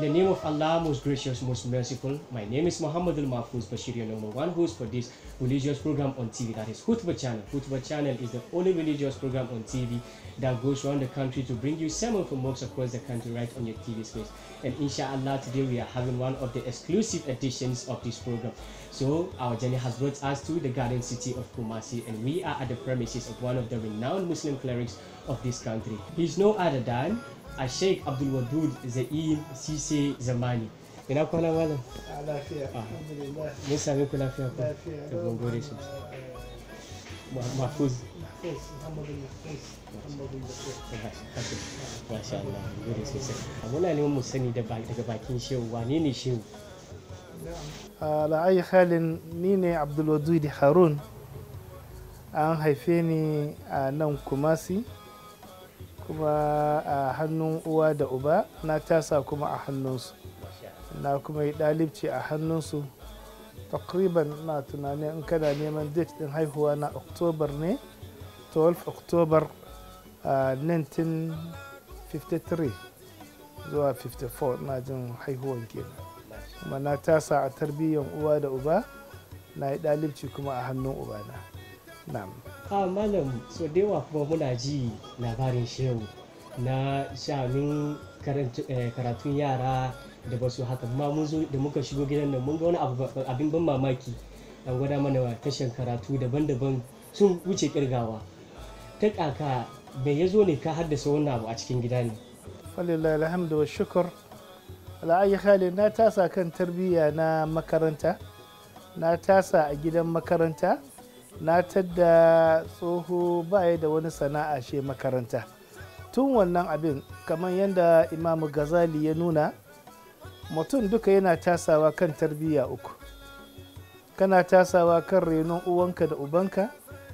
In the name of Allah, most gracious, most merciful, my name is Muhammad Al Mahfouz number one host for this religious program on TV. That is Hutbah Channel. Hutbah Channel is the only religious program on TV that goes around the country to bring you sermon from mosques across the country right on your TV screen. And inshallah, today we are having one of the exclusive editions of this program. So our journey has brought us to the garden city of Kumasi, and we are at the premises of one of the renowned Muslim clerics of this country. He's no other than a Sheikh Abdul Wadud Zain Sise Zamani. Ina kwana malam? a lafiya alhamdulillah Mun sami ku lafiya Da mun gode sosai. Mahfuz. Masha Allah, gode sosai. Muna neman mu sani daga bakin shehu wane ne shehu? ala ayi halin ni ne abdulwadudi harun an haife ni a nan kumasi kuma a hannun uwa da uba na tasa kuma a hannunsu. Na kuma yi ɗalibci a hannunsu. Takriban na tunanin in kana neman date din haihuwa na oktobar ne 12 oktobar a 1953 zuwa 54 na jin haihuwan kenan. Kuma na tasa a tarbiyyar uwa da uba na yi ɗalibci kuma a hannun ubana. Na'am. A malam so da yawa kuma muna ji labarin shehu na karantu- eh, karatun yara da ba su haka. Ma mun zo da muka shigo gidan nan mun ga wani abin ban mamaki. An gwada mana tashan karatu daban-daban sun wuce kirgawa. Ta kaka me ya zo ne ka haddasa wannan abu a cikin gida ne? Falillahi alhamdu wa shukur. Ala ayi hali na tasa kan tarbiyya na makaranta. Na tasa a gidan makaranta. Na tadda tsoho baya da wani sana'a she makaranta. Tun wannan abin kamar yadda imamu gazali ya nuna mutum duka yana tasawa kan tarbiyya uku. Kana tasawa kan renon uwanka da ubanka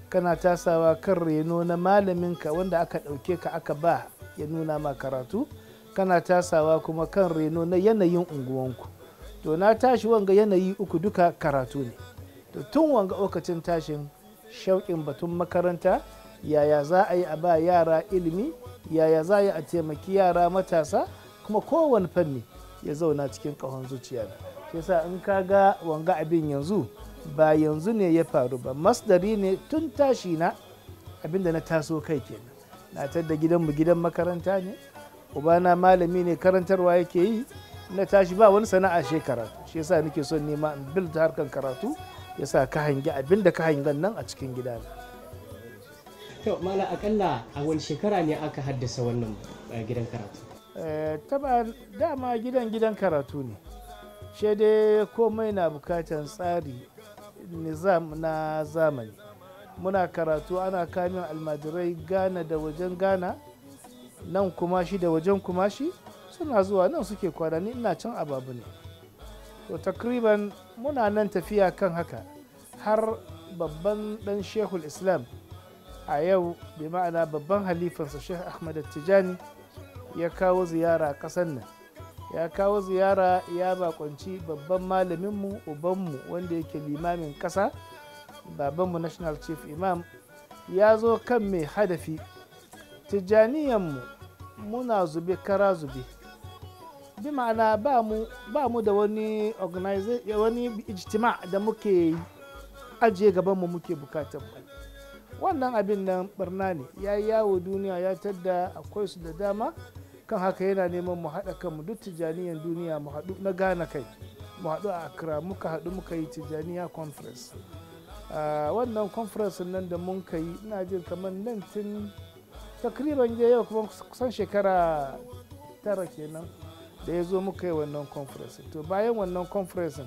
kana tasawa kan reno na malaminka wanda aka ɗauke ka aka ba ya nuna ma karatu kana tasawa kuma kan reno na yanayin unguwanku. To na tashi wanga yanayi uku duka karatu ne. Tun wanga lokacin tashin shauƙin batun makaranta yaya za a yi a ba yara ilimi yaya za a yi a taimaki yara matasa kuma kowane fanni ya zauna cikin ƙahon zuciya. Shi yasa in ka ga wanga abin yanzu ba yanzu ne ya faru ba. Masdari ne tun tashi na abin da na taso kai kenan. Na tadda gidanmu gidan makaranta ne ubana malami ne karantarwa yake yi. Na tashi ba wani sana'a she karatu shi yasa nake son nema in build harkan karatu yasa ka hangi abin da ka hangan nan a cikin gidana to mala akalla a wani shekara ne aka haddasa wannan eh, gidan karatu? Eh, taba dama gidan gidan karatu ne. Shi dai komai na bukatan tsari nizam na zamani. Muna karatu ana kamin almajirai gana da wajen gana nan kuma shi da wajen kuma shi suna zuwa nan suke kwana. Ni ina can ababu ne. To takriban muna nan tafiya kan haka har babban dan shehul islam a yau bi ma'ana babban halifansa sheh ahmad tijani ya kawo ziyara ƙasar nan. Ya kawo ziyara ya bakonci babban malaminmu ubanmu wanda yake limamin ƙasa babanmu national chief imam. Ya zo kan mai hadafi. Tijjaniyanmu muna zube kara zube. Bi ma'ana ba mu, mu da wani wani ijtima da muke ajiye gabanmu muke buƙatar mu. Wannan abin nan barna ne. Ya yawo duniya ya tadda akwai su da dama. Kan haka yana neman mu haɗa kanmu. Duk tijjaniyan duniya mu haɗu na gane kai. Mu haɗu a accra muka haɗu muka yi tijjaniya conference. Wannan conference nan da mun ka yi ina jin kamar nan tun takriban yau kuma kusan shekara tara kenan. Da ya zo muka yi wannan conference. To bayan wannan conference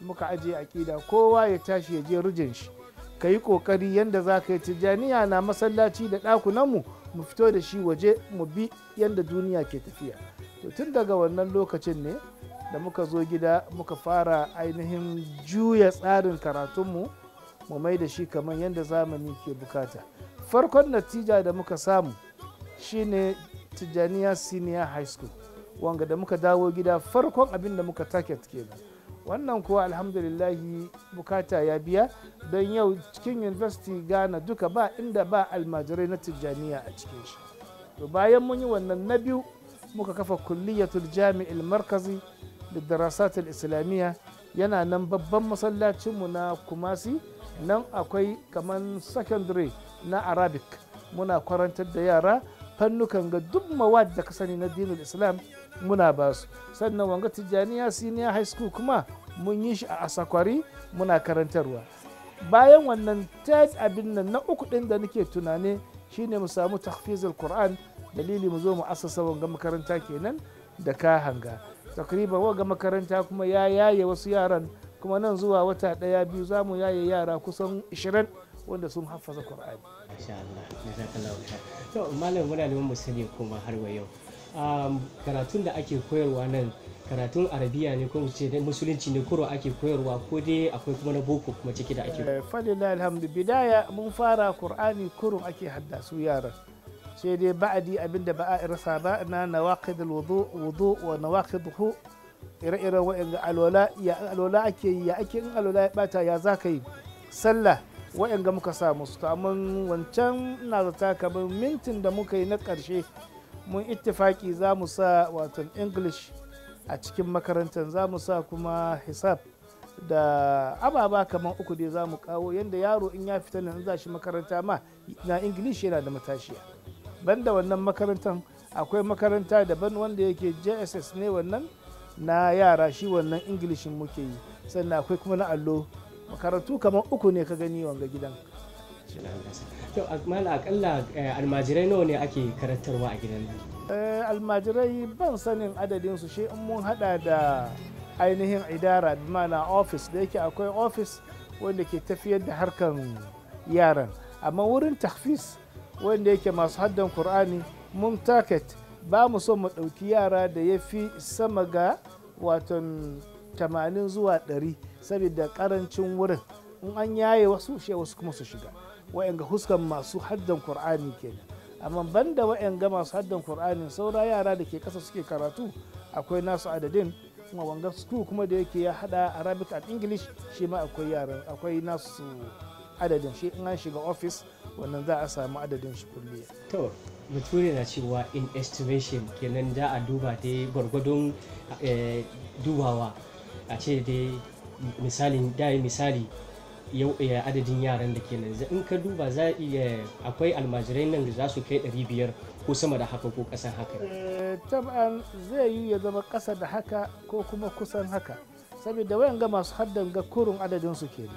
muka ajiye aƙida. Kowa ya tashi ya je rijin shi. Ka yi ƙoƙari yadda za ka yi. Tijjaniya na masallaci da ɗakunanmu. Mu fito da shi waje mu bi yadda duniya ke tafiya. To tun daga wannan lokacin ne da muka zo gida muka fara ainihin juya tsarin karatunmu mu mai da shi kamar yadda zamani ke buƙata. Farkon natija da muka samu shine tijjaniya senior high school. Wanga da muka dawo gida farkon abin da muka target kenan. Wannan kuwa alhamdulillahi buƙata ya biya. Don yau cikin university ghana duka ba inda ba almajirai na tijjaniya a cikin shi. To bayan mun yi wannan na biyu muka kafa kulliyatul jami'il markazi da darasatul islamiyya. Yana nan babban masallacinmu na kumasi. Nan akwai kamar secondary na arabic. Muna kwarantar da yara. Fannukan ga duk mawad da ka sani na dinul islam muna ba su. Sannan wanga tijjaniya senior high school kuma mun yi shi a asakwari muna karantarwa. Bayan wannan third abin nan na uku ɗin da nake tunane shine mu samu tahfizul qur'an. Dalili mu zo mu asasa wanga makaranta kenan da ka hanga. Takriban wanga makaranta kuma ya yaye wasu yaran kuma nan zuwa wata ɗaya biyu za mu yaye yara kusan 20 wanda sun hafaza qur'ani. Masha Allah, jazakallahu. To malam muna neman mu sani kuma har wa yau. Karatun da ake koyarwa nan karatun arabiya ne ko ce dai musulunci ne kuro ake koyarwa ko dai akwai kuma na boko kuma ciki da ake Eh, falillah alhamdu bidaya mun fara qur'ani kurun ake haddasu yaran. Sai dai ba'adi abin da ba a rasa ba na nawaqid alwudu wudu wa nawaqiduhu ire-iren wa'anga alwala ya alwala ake yi ya ake in alwala ya bata ya zaka yi? Sallah wa'anga muka sa musu. To amma wancan ina zata kamar mintin da muka yi na ƙarshe mun ittifaki za mu sa wato english a cikin makarantar za mu sa kuma hisab da ababa kamar uku dai za mu kawo. Yadda yaro in ya fita nan za shi makaranta ma na ingilishi yana da matashiya. Banda wannan makarantar akwai makaranta daban wanda yake jss ne wannan na yara shi wannan ingilishin muke yi. Sannan akwai kuma na allo. Makarantu kamar uku ne ka gani wanga gidan. To mala akalla eh, almajirai nawa ne ake karantarwa a gidan nan? Eh, almajirai ban sanin adadin su shi in mun hada da ainihin idara mana office da yake akwai office wanda ke tafiyar da harkan yaran. Amma wurin tahfis wanda yake masu haddan Kur'ani mun target ba mu son mu ɗauki yara da ya fi sama ga waton 80 zuwa 100 saboda ƙarancin wurin. In an yaye wasu shi wasu kuma su shiga. Wa'yanga huskan masu haddan Kur'ani kenan. Amma banda wa'yanga masu haddan Kur'ani saura yara da ke ƙasa suke karatu akwai nasu adadin kuma wanga school kuma da yake ya hada Arabic and English shi ma akwai yaran akwai nasu adadin. Shi in an shiga office wannan za a samu adadin shi kulliya To bature na cewa in estimation kenan da a duba dai gwargwadon eh, dubawa. A ce dai misalin da misali adadin yaran da kenan za- in ka duba za iya akwai almajirai nan da za su kai 500 ko sama da haka ko kasan haka. Eh, tab'an zai yi ya zama ƙasa da haka ko kuma kusan haka. Saboda wayanga masu haddan ga kurun adadin su ke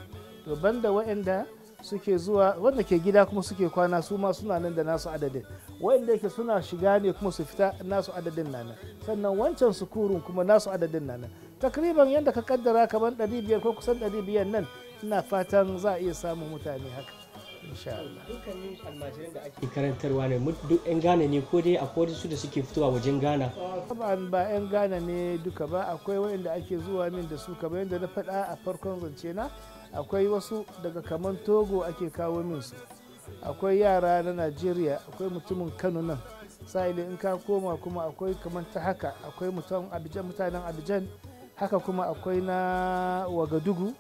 to banda wayanda suke zuwa wanda ke gida kuma suke kwana su ma suna nan da nasu adadin. Wayanda yake suna shiga ne kuma su fita nasu adadin na nan. Sannan wancan su kurun kuma nasu adadin na nan. Takriban yadda ka kaddara kamar 500 ko kusan 500 nan ina fatan za a iya samun mutane haka insha Allah. Dukkanin almajiran da ake karantarwa ne duk 'yan gane ne ko dai akwai su da suke fitowa wajen ba 'yan Ghana ne duka ba. Akwai waɗanda ake zuwa min da su kamar yadda na faɗa a farkon zance na akwai wasu daga kaman Togo ake kawo min su. Akwai yara na Najeriya akwai mutumin Kano nan. Sa'ilin in ka koma kuma akwai kaman ta haka akwai mutanen Abidjan. Haka kuma akwai na Wagadugu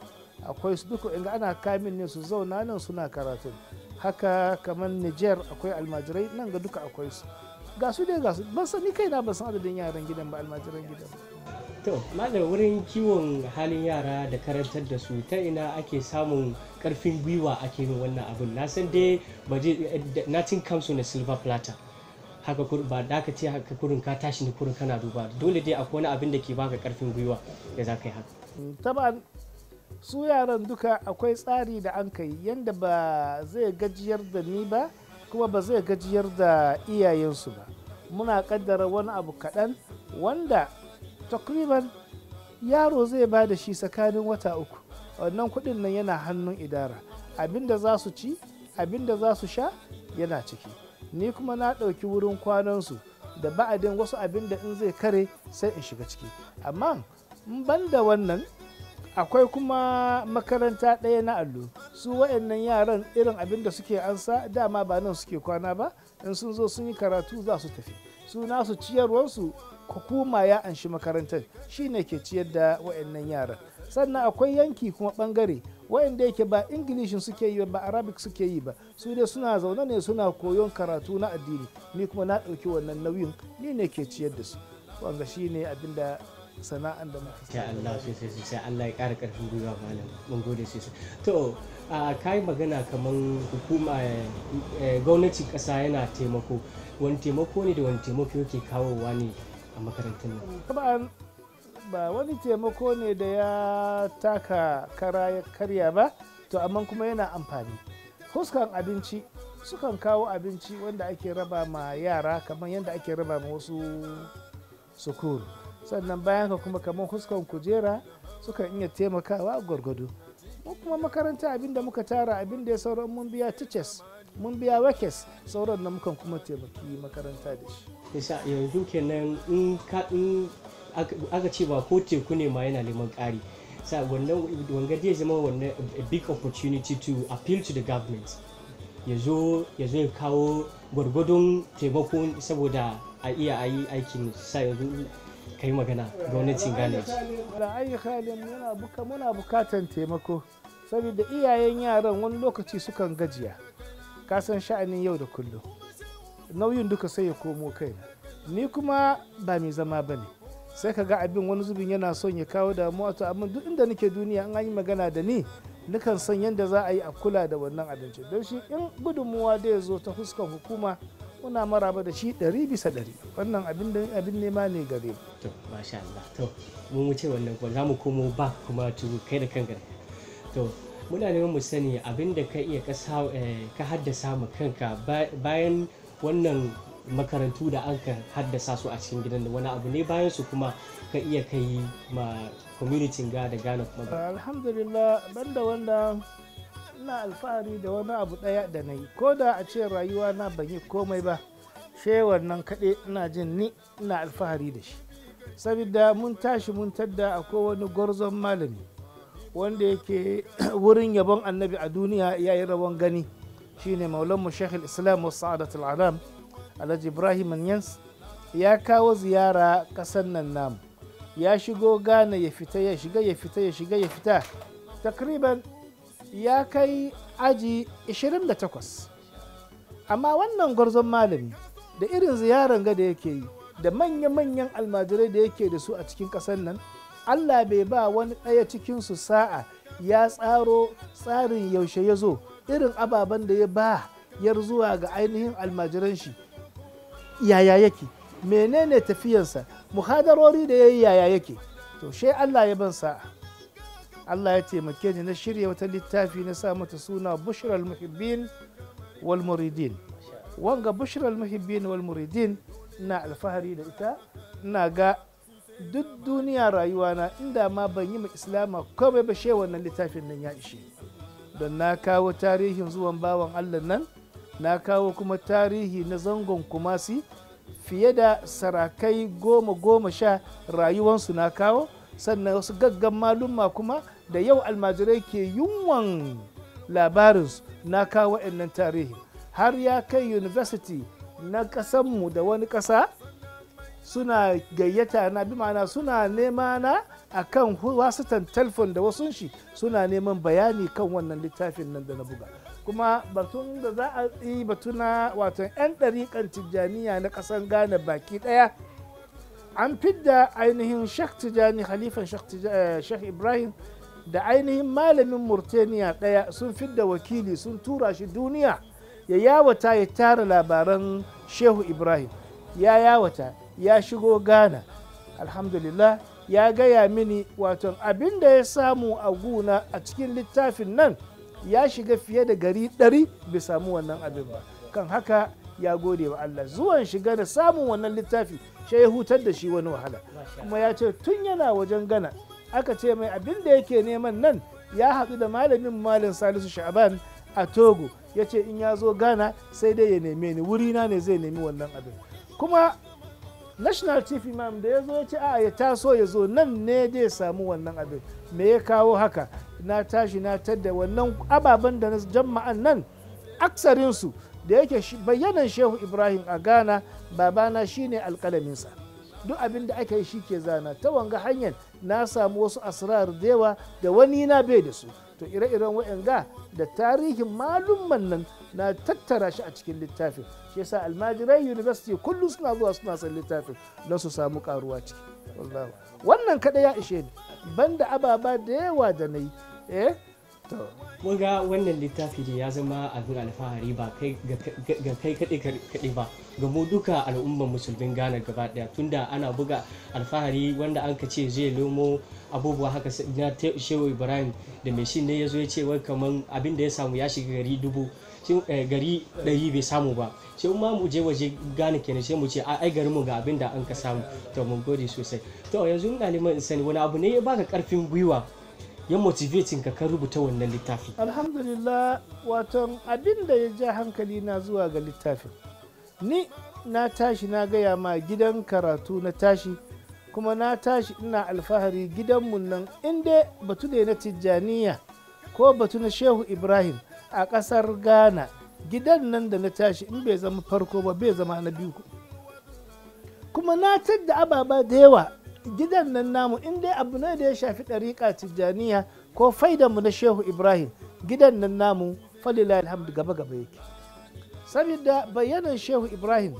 akwai su duka inga ana kamin ne su zauna nan suna karatu haka kamar Niger akwai almajirai nan ga duka akwai su. Ga su dai ga su. Ban san ni kaina ban san adadin yaran gidan ba almajiran gidan. To malam wurin kiwon halin yara da karantar da su ta ina ake samun ƙarfin gwiwa ake yin wannan abun? Na san dai ba je nothing comes on a silver platter. Haka kur- ba da ka ce haka kurin ka tashi ne kurin kana duba. Dole dai akwai wani abin da ke baka ƙarfin gwiwa da za ka yi haka. Taban su yaran duka akwai tsari da an kai yanda ba zai gajiyar da ni ba kuma ba zai gajiyar da iyayensu ba. Muna kaddara wani abu kaɗan wanda takriban yaro zai ba da shi tsakanin wata uku. Wannan kuɗin nan yana hannun idara. Abinda za su ci abin da za su sha yana ciki. Ni kuma na ɗauki wurin kwanansu da ba'adin wasu abin da in zai kare sai in shiga ciki. Amma in ban da wannan akwai kuma makaranta ɗaya na allo. Su waɗannan yaran irin abin da suke ansa dama ba nan suke kwana ba. In sun zo sun yi karatu za su tafi. Su nasu ciyarwarsu hukuma ya anshi makarantar. Shi ne ke ciyar da waɗannan yaran. Sannan akwai yanki kuma ɓangare wayanda yake ba ingilishin suke yi ba arabic suke yi ba. Su dai suna zaune ne suna koyon karatu na addini. Ni kuma na ɗauki wannan nauyin ni ne ke ciyar da su. Wanga shi ne abin da sana'an da muka ya Allah sosai sosai Allah ya ƙara ƙarfin gwiwa malam. Mun gode sosai. To a kai magana kaman hukuma gwamnatin ƙasa yana taimako. Wani taimako ne da wani taimako yake kawowa ne a makarantar nan? Ba wani taimako ne da ya taka kara ya karya ba to amma kuma yana amfani. Huskan abinci sukan kawo abinci wanda ake raba ma yara kamar yadda ake raba ma wasu sukuru. Sannan bayan ka kuma kamar huskan kujera sukan iya taimakawa gwargwado. Mu kuma makaranta abin da muka tara abin da ya sauran mun biya teachers mun biya wakes sauran na mukan kuma taimaki makaranta da shi. Yasa yanzu kenan in ka in aka ce ba ko teku ne ma yana neman ƙari. Sa wannan wanga zai zama wannan a big opportunity to appeal to the government. Ya zo ya kawo gwargwadon taimako saboda a iya a yi aikin sa yanzu. Ka yi magana gwamnatin gane ayi halin muna bukatan taimako saboda iyayen yaran wani lokaci sukan gajiya. Kasan sha'anin yau da kullum. Nauyin duka sai ya komo kai ni kuma ba mai zama ba ne. Sai ka ga abin wani zubin yana son ya kawo damuwa. To amma duk inda nake duniya an yi magana da ni nukan san yadda za a yi a kula da wannan abinci. Don shi in gudunmuwa da ya zo ta fuskan hukuma muna maraba da shi ɗari bisa ɗari. Wannan abin nema ne gare mu. to masha Allah. To mun wuce wannan kuma za mu komo ba kuma tu kai da kanka to muna neman mu sani abin da ka iya ka haddasa ma kanka bayan wannan makarantu da an ka haddasa su a cikin gidan da wani abu ne bayan su kuma ka iya kai ma community ga da gane kuma alhamdulillah banda wanda ina alfahari da wani abu ɗaya da na yi. Ko da a ce rayuwa na ban yi komai ba she wannan kaɗe ina jin ni ina alfahari da shi. Saboda mun tashi mun tadda akwai wani gwarzon malami wanda yake wurin yabon annabi a duniya ya yi rabon gani. Shine maulanmu shekul islam wasu sa'adatul alhaji ibrahim yans ya kawo ziyara ƙasar nan namu. Ya shigo ghana ya fita ya shiga ya fita ya shiga ya fita. Takriban ya kai aji 28 amma wannan gwarzon malami da irin ziyaran ga da yake yi da manya-manyan almajirai da yake da su a cikin ƙasar nan allah bai ba wani ɗaya cikinsu sa'a ya tsaro tsarin yaushe ya zo irin ababen da ya ba yar zuwa ga ainihin almajiran shi. Yaya yake? Menene tafiyansa? Muhadarori da ya yi yaya yake? To she Allah ya ban sa'a. Allah ya taimake ni na shirya wata littafi na sa mata suna bushral muhibbin wal muridin. Wanga bushral muhibbin wal muridin ina alfahari da ita. Ina ga duk duniya rayuwana inda ma ban yi ma islama komai ba she wannan littafin nan ya ishe don na kawo tarihin zuwan bawan Allah nan na kawo kuma tarihi na zangon kumasi fiye da sarakai goma goma sha rayuwansu na kawo. Sannan wasu gaggan malumma kuma da yau almajirai ke yunwan labarinsu na kawo wa'annan tarihi. Har ya kai university na ƙasanmu da wani ƙasa suna gayyata na bi ma'ana suna nema na a kan wasutan telefon da wasu shi suna neman bayani kan wannan littafin nan da na buga. Kuma batun da za a yi batuna wato 'yan ɗariƙan tijjaniya na ƙasar ghana baki ɗaya an fidda ainihin shek tijjani halifan shek ibrahim da ainihin malamin murtaniya ɗaya sun fidda wakili sun tura shi duniya ya yawata ya tara labaran shehu ibrahim ya yawata ya shigo ghana alhamdulillah ya gaya mini wato abin da ya samu a guna a cikin littafin nan ya shiga fiye da gari ɗari bai samu wannan abin ba kan haka ya gode wa Allah. Zuwan shiga da samun wannan littafi shi ya hutar da shi wani wahala. Kuma ya ce tun yana wajen gana aka ce mai abin da yake neman nan ya haɗu da malamin malin salisu sha'aban a togo. Ya ce in ya zo gana sai dai ya neme ni. Wurina ne zai nemi wannan abin. Kuma national chief imam da ya zo ya ce a ya taso ya zo nan ne zai samu wannan abin. Me ya kawo haka? Na tashi na tadda wannan ababen da na jama'an nan aksarinsu da yake bayyanan shehu ibrahim a ghana babana shine alkalaminsa duk abin da aka yi shi ke zana. Ta wanga hanyar na samu wasu asrar da yawa da wani na bai da su. To ire-iren wa'anga da tarihin malumman nan na tattara shi a cikin littafin. Shi yasa almajirai university kullum suna zuwa suna son littafin don su samu karuwa ciki. Wannan kada ya ishe ni. Banda ababa da yawa da na yi eh mun ga wannan littafi da ya zama abin alfahari ba ga kai kaɗai ba ga mu duka al'ummar musulmin ghana gaba ɗaya tunda ana buga alfahari wanda an ka ce zai lomo abubuwa haka na shehu ibrahim da mai shi ne ya zo ya ce wai kaman abin da ya samu ya shiga gari dubu gari ɗari bai samu ba. Sai ma mu je waje gane kenan sai mu ce ai garin mu ga abin da an ka samu. To mun gode sosai. To yanzu ina neman in sani wani abu ne ya baka ƙarfin gwiwa ya motivating ka ka rubuta wannan littafi alhamdulillah waton abin da ya ja hankali na zuwa ga littafin. Ni na tashi na gaya ma gidan karatu na tashi kuma na tashi ina alfahari gidanmu nan inda batu ne na tijjaniya ko batu na shehu ibrahim a ƙasar ghana. Gidan nan da na tashi in bai zama farko ba bai zama na biyu. Kuma na tadda ababa da yawa gidan nan namu in dai abu ne da ya shafi ɗariƙa tijjaniya ko faidanmu na shehu ibrahim gidan nan namu falila alhamdu gaba gaba yake. Saboda bayanan shehu ibrahim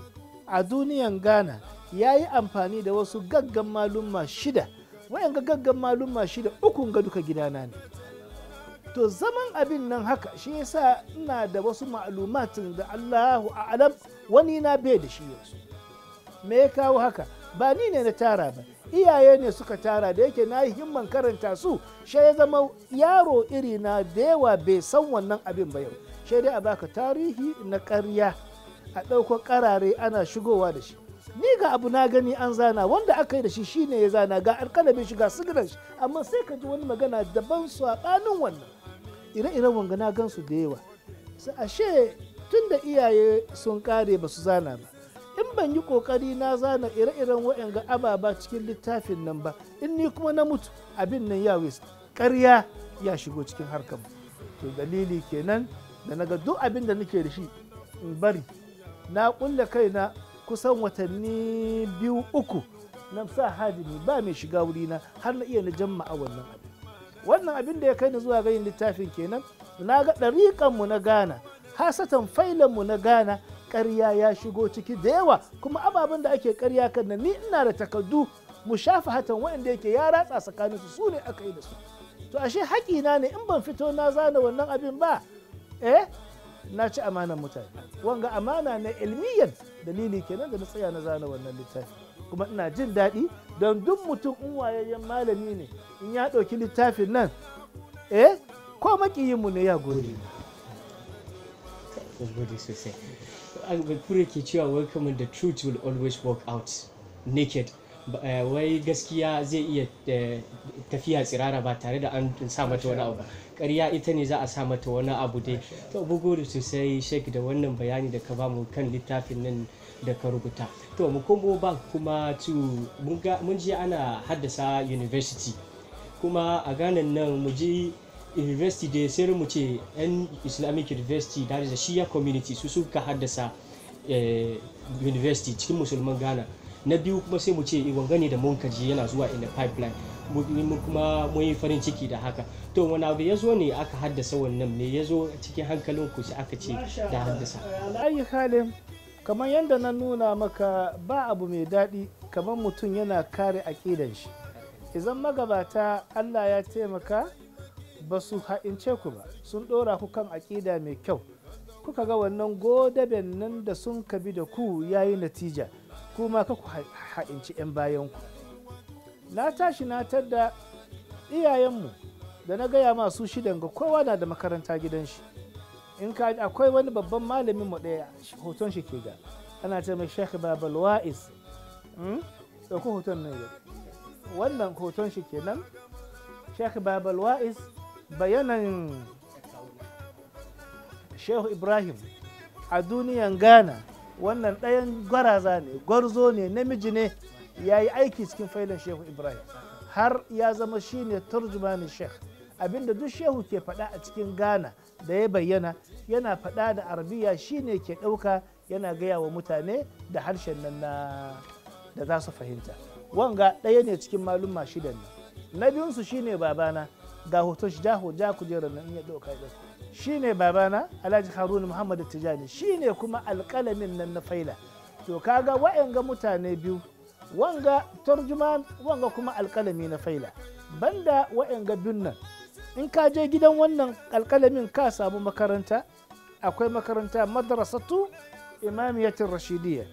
a duniyan ghana ya yi amfani da wasu gaggan malumma shida. Wayan ga gaggan malumma shida ukun ga duka gidana ne. To zaman abin nan haka shi yasa ina da wasu ma'lumatin da allahu a'lam wani na bai da shi yanzu. Me ya kawo haka? Ba ni ne na tara ba. Iyaye ne suka tara da yake na himman karanta su. Shi ya zama yaro iri na da yawa bai san wannan abin ba yau. Shi dai a baka tarihi na karya a ɗauko ƙarare ana shigowa da shi. Ni ga abu na gani an zana wanda aka yi da shi shine ya zana. Ga alƙalamin shi ga sigiran shi amma sai ka ji wani magana daban saɓanin wannan. Ire-iren wanga na gansu da yawa. Ashe tun da iyaye sun ƙare ba su zana ba. In ban yi ƙoƙari na zana ire-iren waɗanga ababa cikin littafin nan ba in ni kuma na mutu abin nan ya wis ƙarya ya shigo cikin harkar to dalili kenan da na ga duk abin da nake da shi in bari. Na kulle kaina kusan watanni biyu uku na sa hadimi ba mai shiga wurina har na iya na jama'a wannan abin. Wannan abin da ya kai ni zuwa ga yin littafin kenan na ga ɗariƙanmu na ghana hasatan failanmu na ghana ƙarya ya shigo ciki da yawa. Kuma ababen da ake ƙarya kan nan ni ina da takardu mu shafa hatan waɗanda yake ya ratsa tsakanin su su ne aka yi da su. To ashe haƙina ne in ban fito na zana wannan abin ba eh na ci amanan mutane. Wanga amana na ilmiyan dalili kenan da na tsaya na zana wannan littafi. Kuma ina jin daɗi don duk mutum in wayayyen malami ne in ya ɗauki littafin nan eh ko makiyinmu ne ya gode sosai. An kure ke cewa welcome the truth will always work out naked. Wai gaskiya zai iya tafiya tsirara ba tare da an sa mata wani abu ƙarya ita ne za a sa mata wani abu dai. To bugu da sosai shek da wannan bayani da ka ba mu kan littafin nan da ka rubuta. To mu komo ba kuma to mun ji ana haddasa university. Kuma a ganan nan mu ji university da sai mu ce yan islamic university da da shiya community su suka haddasa university cikin musulman ghana. Na biyu kuma sai mu ce wangane da munkaji yana zuwa in the pipeline. Mu kuma mun yi farin ciki da haka. To wani abu ya zo ne aka haddasa wannan ne ya zo cikin hankalin ku sai aka ce da haddasa. Ayi halin kamar yadda na nuna maka ba abu mai daɗi kamar mutum yana kare aƙidan shi. Idan magabata allah ya taimaka ba su ha'ince ku ba. Sun ɗora ku kan aƙida mai kyau. Kuka ga wannan godaben nan da sun kabi da ku yayi natija. Kuma ka ku ha'inci 'yan bayanku na tashi na tadda iyayenmu da na gaya masu shidan ga kowa na da makaranta gidan shi. In ka akwai wani babban malamin mu ɗaya hoton shi ke ga. Ana ce mai shekh babal wa'is. Ɗauki hoton nan wannan hoton shi kenan shekh babal wa'is bayanan shehu ibrahim a duniyan ghana wannan ɗayan gwaraza ne gwarzo ne namiji ne ya yi aiki cikin failan shehu ibrahim. Har ya zama shine turjumanin sheikh. Abinda duk shehu ke faɗa a cikin ghana da ya bayyana yana faɗa da arabiya shine ke ɗauka yana gaya wa mutane da harshen nan na da za su fahimta. Wanga ɗaya ne cikin malumma shidan na biyunsu shine babana. Ga hoton shi ja ja kujerar nan ya ɗauka ya shi ne babana alhaji haruna muhammad tijani. Shi ne kuma alƙalamin nan na faila. To kaga wa'yanga mutane biyu wanga turjuman wanga kuma alƙalami na faila. Banda wa'yanga biyun nan in ka je gidan wannan alƙalamin ka samu makaranta akwai makaranta madrasatu imamiyatin rashidiyya.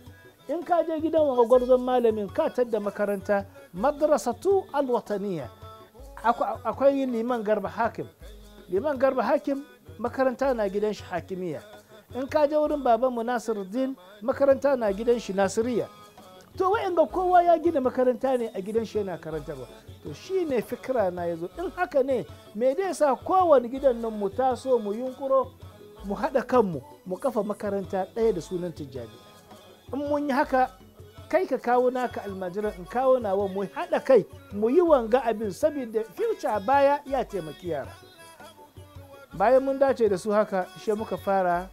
In ka je gidan wanga gwarzon malamin ka tadda makaranta madrasatu alwataniya akwai liman garba hakim. Liman garba hakim makaranta na gidan shi hakimiya in ka je wurin babanmu nasiruddin makaranta na gidan shi nasiriya. To ga kowa ya gina makaranta ne a gidan shi yana karantarwa. To shi ne fikira na ya zo in haka ne me dai sa kowane gidan nan mu taso mu yunkuro mu haɗa kanmu mu kafa makaranta ɗaya da sunan tijjani? In mun yi haka kai ka kawo naka almajiran in kawo nawa mu haɗa kai mu yi wanga abin saboda future baya ya taimaki yara. Bayan mun dace da su haka shi muka fara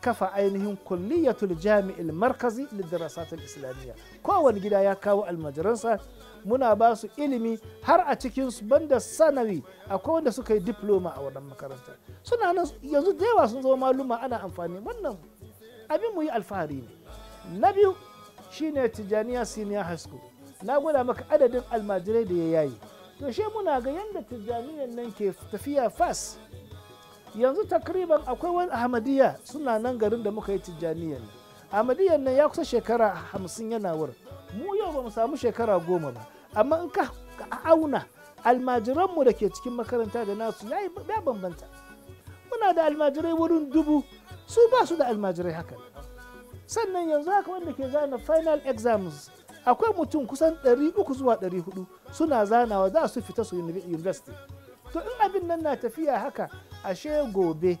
kafa ainihin kulliyatul jami'il markazi lidarasatul islamiyya. Kowane gida ya kawo almajiransa muna ba su ilimi har a cikin su banda sanawi. Akwai wanda suka yi diploma a wannan makaranta suna nan yanzu da yawa sun zama maluma ana amfani. Wannan abin mu yi alfahari ne. Na biyu shine tijaniya senior high school. Na gwada maka adadin almajirai da ya yayi. To she muna ga yadda tijaniyan nan ke tafiya fas yanzu takriban akwai wani ahmadiyya suna nan garin da muka yi tijjaniyan nan. Ahmadiyyan nan ya kusa shekara hamsin yana wurin. Mu yau ba mu samu shekara goma ba. Amma in ka auna almajiranmu da ke cikin makaranta da nasu ya bambanta. Muna da almajirai wurin dubu. Su ba su da almajirai haka. Sannan yanzu haka wanda ke zana final exams akwai mutum kusan 300 zuwa 400 suna zanawa za su fita su university. To in abin nan na tafiya haka ashe gobe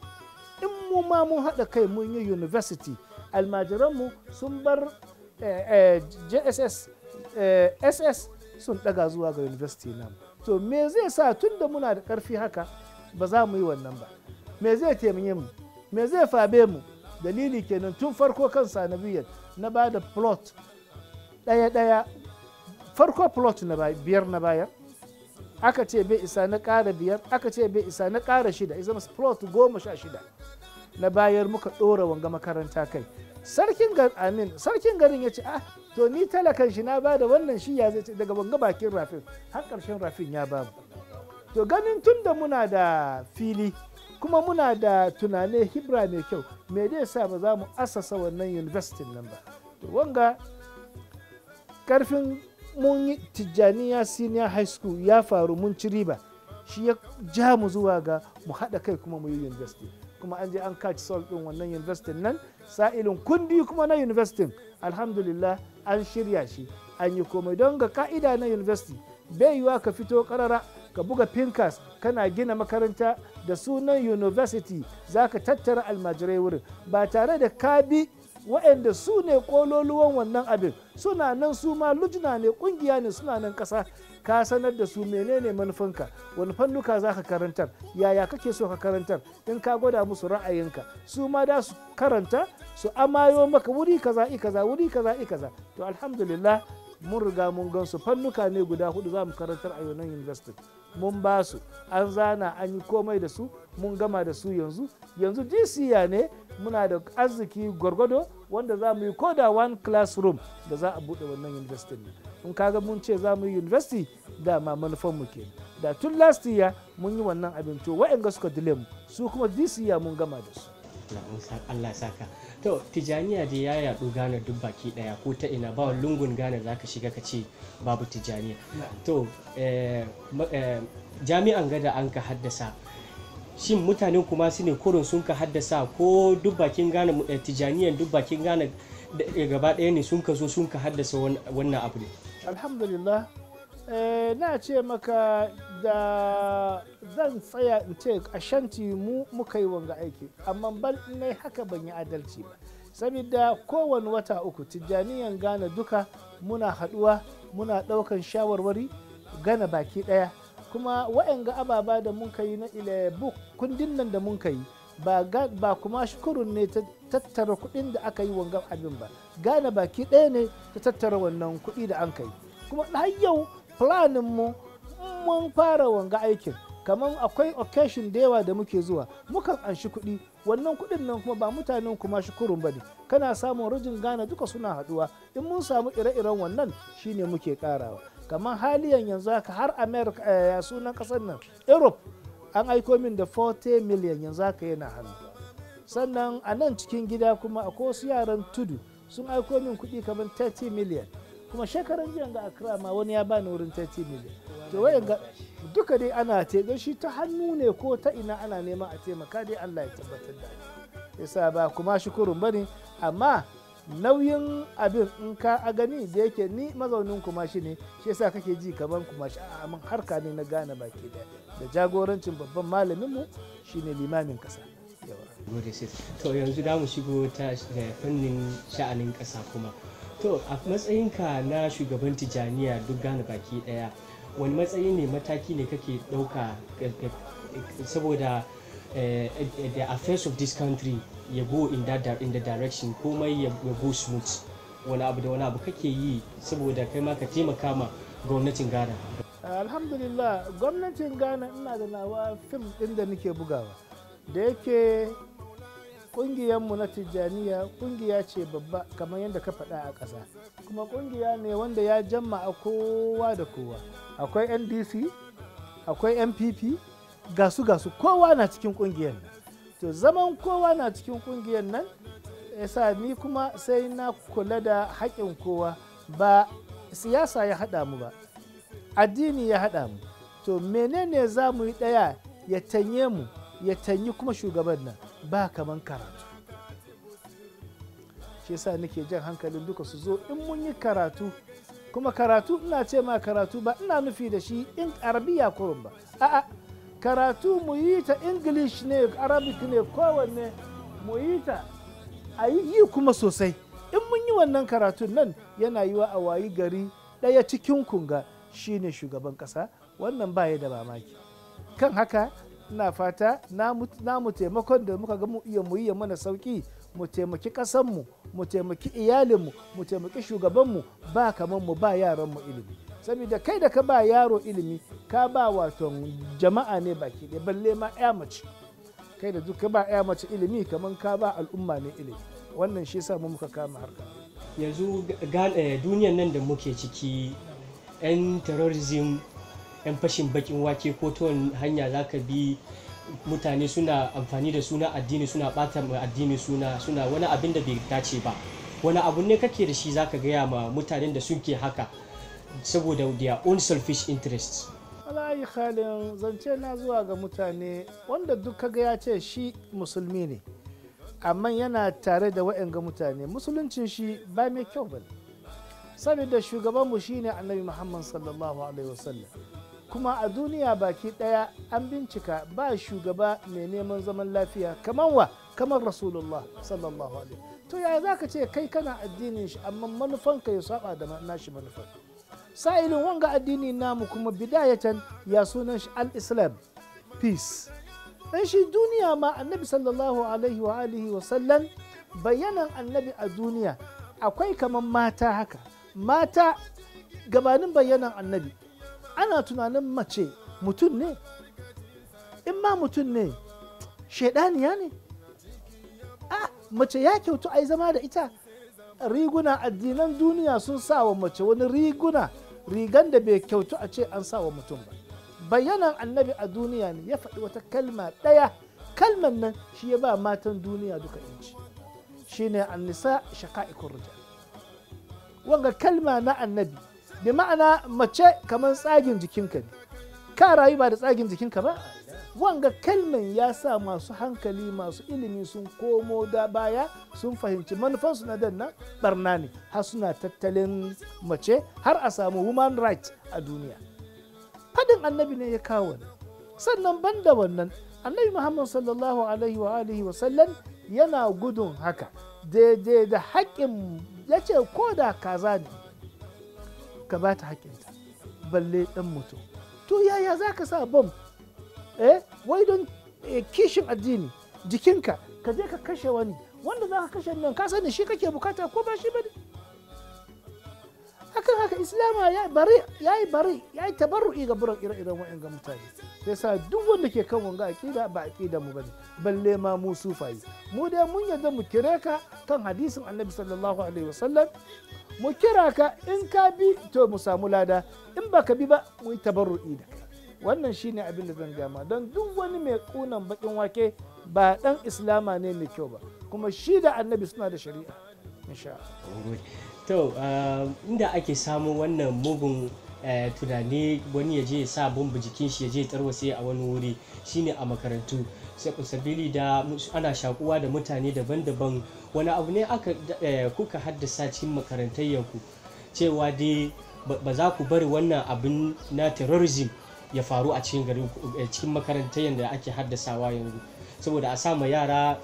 in mu ma mun haɗa kai mun yi university almajiranmu sun bar jss ss sun ɗaga zuwa ga university nan. To me zai sa tun da muna da ƙarfi haka ba za mu yi wannan ba? Me zai taimake mu? Me zai fabe mu? Dalili kenan tun farko kan sanabiyar na ba da plot ɗaya-ɗaya farko plot na biyar na bayar. Aka ce bai isa na ƙara biyar aka ce bai isa na ƙara shida. Isa plot goma sha shida na bayar muka ɗora wanga makaranta kai. Sarkin gar amin sarkin garin ya ce ah to ni talakan shi na ba da wannan shi ya zai daga wanga bakin rafin har ƙarshen rafin ya ba mu to ganin tun da muna da fili kuma muna da tunane hibra mai kyau me zai sa ba za mu asasa wannan university nan ba. To wanga ƙarfin mun yi tijjaniya senior high school ya faru mun ci riba. Shi ya ja mu zuwa ga mu haɗa kai kuma mu yi university. Kuma an je an kaci sol ɗin wannan university nan sa'ilin kundi kuma na university. Alhamdulillah an shirya shi an yi komai. Don ga ka'ida na university bai yiwa ka fito karara ka buga pinkas kana gina makaranta da sunan university za ka tattara almajirai wurin. Ba tare da ka bi waɗanda su ne ƙololuwan wannan abin suna nan su ma lujina ne ƙungiya ne suna nan ƙasa. Ka sanar da su menene manufanka wani fannuka za ka karantar yaya kake so ka karantar? In ka gwada musu ra'ayinka su ma da su karanta su amayo maka wuri kaza i kaza wuri kaza i kaza. To alhamdulillah mun riga mun gan su fannuka ne guda huɗu za mu karantar a yonan university mun ba su. An zana an yi komai da su mun gama da su yanzu. Yanzu disiya ne muna da arziki gwargwado wanda za mu yi ko da one classroom da za a buɗe wannan university ne in kaga mun ce za mu yi university dama manufan mu ke da tun last year mun yi wannan abin to wa'anga suka dile mu. Su kuma this year mun gama da su. Allah saka. To tijaniya dai ya yaɗu gane duk baki ɗaya ko ta ina ba lungun gane za ka shiga ka ce babu tijaniya to jami'an gada an ka haddasa. Shin mutanen kuma su ne kurin sun ka haddasa ko duk bakin gane tijaniyan duk bakin gane gaba ɗaya ne sun ka zo sun ka haddasa wannan abu ne? Alhamdulillah. Na ce maka da zan tsaya in ce a shanti mu muka yi wanga aiki. Amma bal ne haka ban yi adalci ba. Saboda kowane wata uku tijjaniyan gane duka muna haɗuwa muna ɗaukan shawarwari gana baki ɗaya. Kuma wa'anga ababa da mun yi na ile book kundin nan da mun yi ba kuma shukurun ne ta tattara kuɗin da aka yi wanga abin ba. Gane baki ɗaya ne ta tattara wannan kuɗi da an kai kuma har yau planin mu mun fara wanga aikin kamar akwai occasion da yawa da muke zuwa mukan anshi kuɗi. Wannan kuɗin nan kuma ba mutanen kuma shi kurun ba ne kana samun rajin gane duka suna haɗuwa. In mun samu ire-iren wannan shine muke karawa kamar haliyan yanzu haka har america ya sunan ƙasar nan europe an aiko min da 40 million yanzu haka yana hannu. Sannan a nan cikin gida kuma akwai wasu yaran tudu sun aiko min kuɗi kamar 30 million. Kuma shekaran jiya ga akra ma wani ya bani wurin 30 million. To wayan ga duka dai ana te shi ta hannu ne ko ta ina ana neman a taimaka dai Allah ya tabbatar da yasa ba kuma shukurun ba ne amma nauyin abin in ka a gani da yake ni mazaunin kuma shi ne shi yasa kake ji kaman kuma shi a amma harka ne na gane baki da da jagorancin babban malamin mu shine limamin kasa to yanzu da mu shigo ta fannin sha'anin kasa kuma. To a matsayinka na shugaban tijaniya duk gane baki ɗaya wani matsayi ne mataki ne kake ɗauka saboda the affairs of this country ya go in that in the direction komai ya go smooth. Wani abu da wani abu kake yi saboda kai ma ka taimaka ma gwamnatin ghana? Alhamdulillah gwamnatin ghana ina da nawa fim din da nake bugawa. Da yake mu na tijjaniya ƙungiya ce babba kamar yadda ka faɗa a ƙasa. Kuma ƙungiya ne wanda ya jamma a kowa da kowa. Akwai ndc akwai npp gasu gasu kowa na cikin ƙungiyar nan. To zaman kowa na cikin ƙungiyar nan yasa ni kuma sai na kula da haƙƙin kowa. Ba siyasa ya haɗa mu ba addini ya haɗa mu. To menene za mu yi ɗaya? Ya tanye mu ya tanyi kuma shugaban nan. Ba kaman karatu. Shi yasa nake jan hankalin duka su zo in mun yi karatu. Kuma karatu ina ce ma karatu ba ina nufi da shi in arabiya kurun ba a'a karatu mu yi ta english ne arabic ne kowanne mu yi ta. A yi kuma sosai. In mun yi wannan karatun nan yana yi wa a wayi gari ɗaya cikin kunga shine shugaban ƙasa. Wannan baya da mamaki. Kan haka ina fata namu taimakon da muka ga mu iya mu yi mana sauƙi mu taimaki ƙasanmu mu taimaki iyalinmu mu taimaki shugabanmu. Ba kamar mu ba yaranmu ilimi. Saboda kai da ka ba yaro ilimi ka ba wato jama'a ne baki ɗaya balle ma ya mace. Kai da duk ka ba ya mace ilimi kamar ka ba al'umma ne ilimi. Wannan shi yasa mu muka kama harka. Yanzu duniyan nan da muke ciki 'yan terrorism 'yan fashin bakin wake ko ta hanya za ka bi mutane suna amfani da suna addini suna bata addini suna suna wani abin da bai dace ba. Wani abu ne kake da shi zaka gaya ma mutanen da suke haka saboda their own selfish interests? Alayi halin zance na zuwa ga mutane wanda duk kaga ya ce shi musulmi ne amma yana tare da ga mutane. Musuluncin shi ba mai kyau ba saboda shugabanmu shine annabi muhammad sallallahu alaihi wasallam. Kuma a duniya baki ɗaya an bincika ba shugaba mai neman zaman lafiya kamar wa? Kamar rasulullah sallallahu alaihi to yaya za ka ce kai kana addinin shi amma manufanka ya saba da nashi manufan sa'ilin wanga addini namu kuma bidayatan ya sunan shi al-islam peace. Dan shi duniya ma annabi sallallahu alaihi wa alihi wa sallam bayanan annabi a duniya akwai kamar mata haka. Mata gabanin bayanan annabi ana tunanin mace mutum ne? In ma mutum ne shaidaniya ne? A mace ya kyautu ai zama da ita. Riguna addinan duniya sun sa wa mace wani riguna rigan da bai kyautu a ce an sa wa mutum ba. Bayanan annabi a duniya ne ya faɗi wata kalma ɗaya. Kalman nan shi ya ba matan duniya duka inci. Shine annisa shaqa'ikur rijal. Wanga kalma na annabi bi ma'ana mace kamar tsagin jikinka ne. Ka rayu ba da tsagin jikinka ba? Wanga kalman ya sa masu hankali masu ilimi sun komo da baya sun fahimci manufansu na danna barna ne har suna tattalin mace har a samu human right a duniya. Fadin annabi ne ya kawo sannan banda wannan annabi muhammad sallallahu alaihi wa alihi wa sallam yana gudun haka daidai da haƙƙin ya ce ko da kaza ne ka ba ta haƙƙinta balle ɗan mutum. To yaya za ka sa bom? Eh wai don kishin addini jikinka ka je ka kashe wani. Wanda za ka kashe nan ka sani shi kake buƙata ko ba shi ba ne? Hakan haka islama ya bari ya yi bari ya yi tabarru'i ga buran ire-iren wa'yan ga mutane. Sai sa duk wanda ke kan wanga aƙida ba aƙida mu ba ne balle ma mu sufayi mu dai mun yarda mu kire ka kan hadisin annabi sallallahu alaihi wasallam mu kira ka in ka bi to mu samu lada. In baka bi ba mu yi tabarru'i da wannan shine abin da zan gama don duk wani mai kunan bakin wake ba dan islama ne mai kyau ba. Kuma shi da annabi suna da shari'a insha to uh, inda ake samu wannan mugun uh, tunani wani ya je sa bomba jikin shi ya je tarwase a wani wuri shine a makarantu. Sabili da ana shakuwa da mutane daban-daban wani abu ne aka uh, kuka haddasa cikin makarantayyanku cewa dai ba za ku bari wannan abin na terrorism ya faru a cikin garin cikin makarantayen da ake haddasawa yanzu. Saboda a sama yara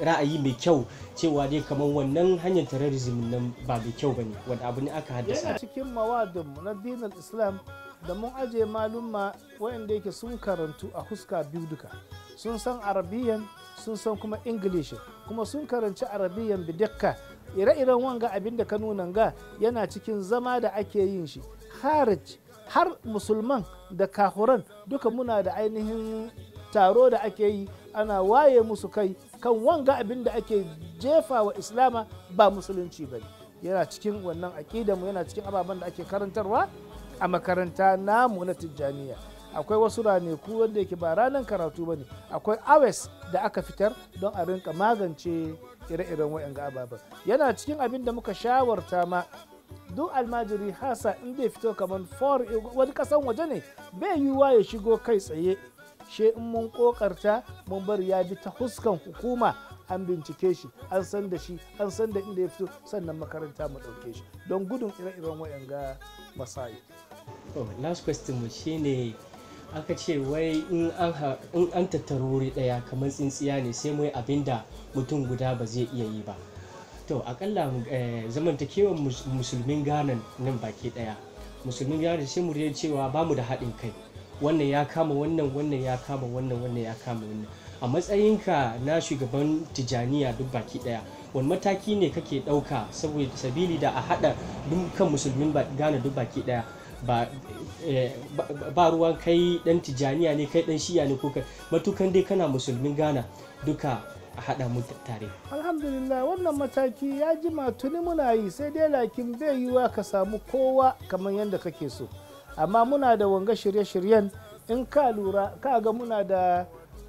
ra'ayi mai kyau cewa dai kamar wannan hanyar terrorism nan ba mai kyau ba ne wanda abu ne aka haddasa? Cikin mawadin na dinin islam da mun aje malumma waɗanda yake sun karantu a huska biyu duka. Sun san arabiyan sun san kuma ingilishin kuma sun karanci arabiyan bidakka ire-iren wanga abin da ka nuna ga yana cikin zama da ake yin shi. Harij har musulman da kahuran duka muna da ainihin taro da ake yi ana waye musu kai kan wanga abin da ake jefa wa islama ba musulunci ba yana cikin wannan mu yana cikin ababen da ake karantarwa a makaranta namu na tijjaniya. Akwai wasu ranaku wanda yake ba ranar karatu ba ne. Akwai awes da aka fitar don a rinka magance ire-iren wa'yan ababen. Yana cikin abin da muka shawarta ma duk almajiri hasa in zai fito kamar wani kasan waje ne bai yiwuwa ya shigo kai tsaye. She in mun kokarta mun bar ya bi ta huskan hukuma an bincike shi an san da shi an san da inda ya fito sannan makaranta mu ɗauke shi don gudun ire-iren wa'yanga masayi. last question mu shine aka ce wai in an tattaro wuri ɗaya kamar tsintsiya ne sai mu yi abin da mutum guda ba zai iya yi ba. To akalla zamantakewar musulmin ghana nan baki ɗaya. Musulmin ghana sai mu cewa ba mu da haɗin kai. Wannan ya kama wannan wannan ya kama wannan wannan ya kama wannan. A matsayinka na shugaban tijaniya duk baki ɗaya wani mataki ne kake ɗauka saboda sabili da a hada dukkan musulmin gane duk baki ɗaya ba ba ruwan kai dan tijaniya ne kai dan shiya ne ko kai matukan dai kana musulmin gana duka a hada mu tare. Alhamdulillah wannan mataki ya jima tuni muna yi sai dai lakin bai yiwa ka samu kowa kamar yadda kake so. Amma muna da wanga shirye-shiryen in ka lura ka ga muna da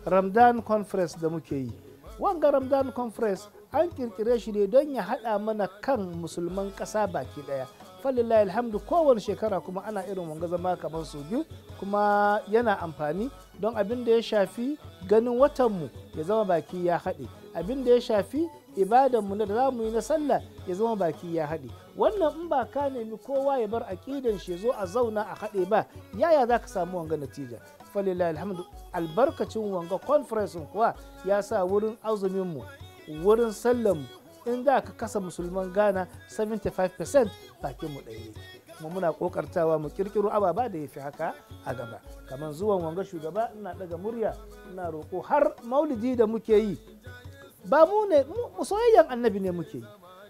ramadan conference da muke yi. Wanga ramadan conference an kirkire shi ne don ya haɗa mana kan musulman ƙasa baki ɗaya. Falillahi alhamdu kowane shekara kuma ana irin wanga zama kamar su biyu kuma yana amfani don abin da ya shafi ganin watanmu ya zama baki ya haɗe. Abin da ya shafi ibadanmu da za mu yi na sallah ya zama baki ya haɗe. Wannan in ba ka nemi kowa ya bar aƙidan shi zo a zauna a haɗe ba yaya za ka samu wanga natija? Falilahi alhamdu albarkacin wanga conference kuwa ya sa wurin azuminmu wurin sallanmu in da ka kasa musulman ghana 75% bakin mu ɗaya kuma muna kokartawa mu kirkiro ababa da ya fi haka a gaba. Kamar zuwan wanga shugaba ina daga murya ina roƙo har maulidi da muke yi. Ba mu ne mu soyayyen annabi ne muke yi.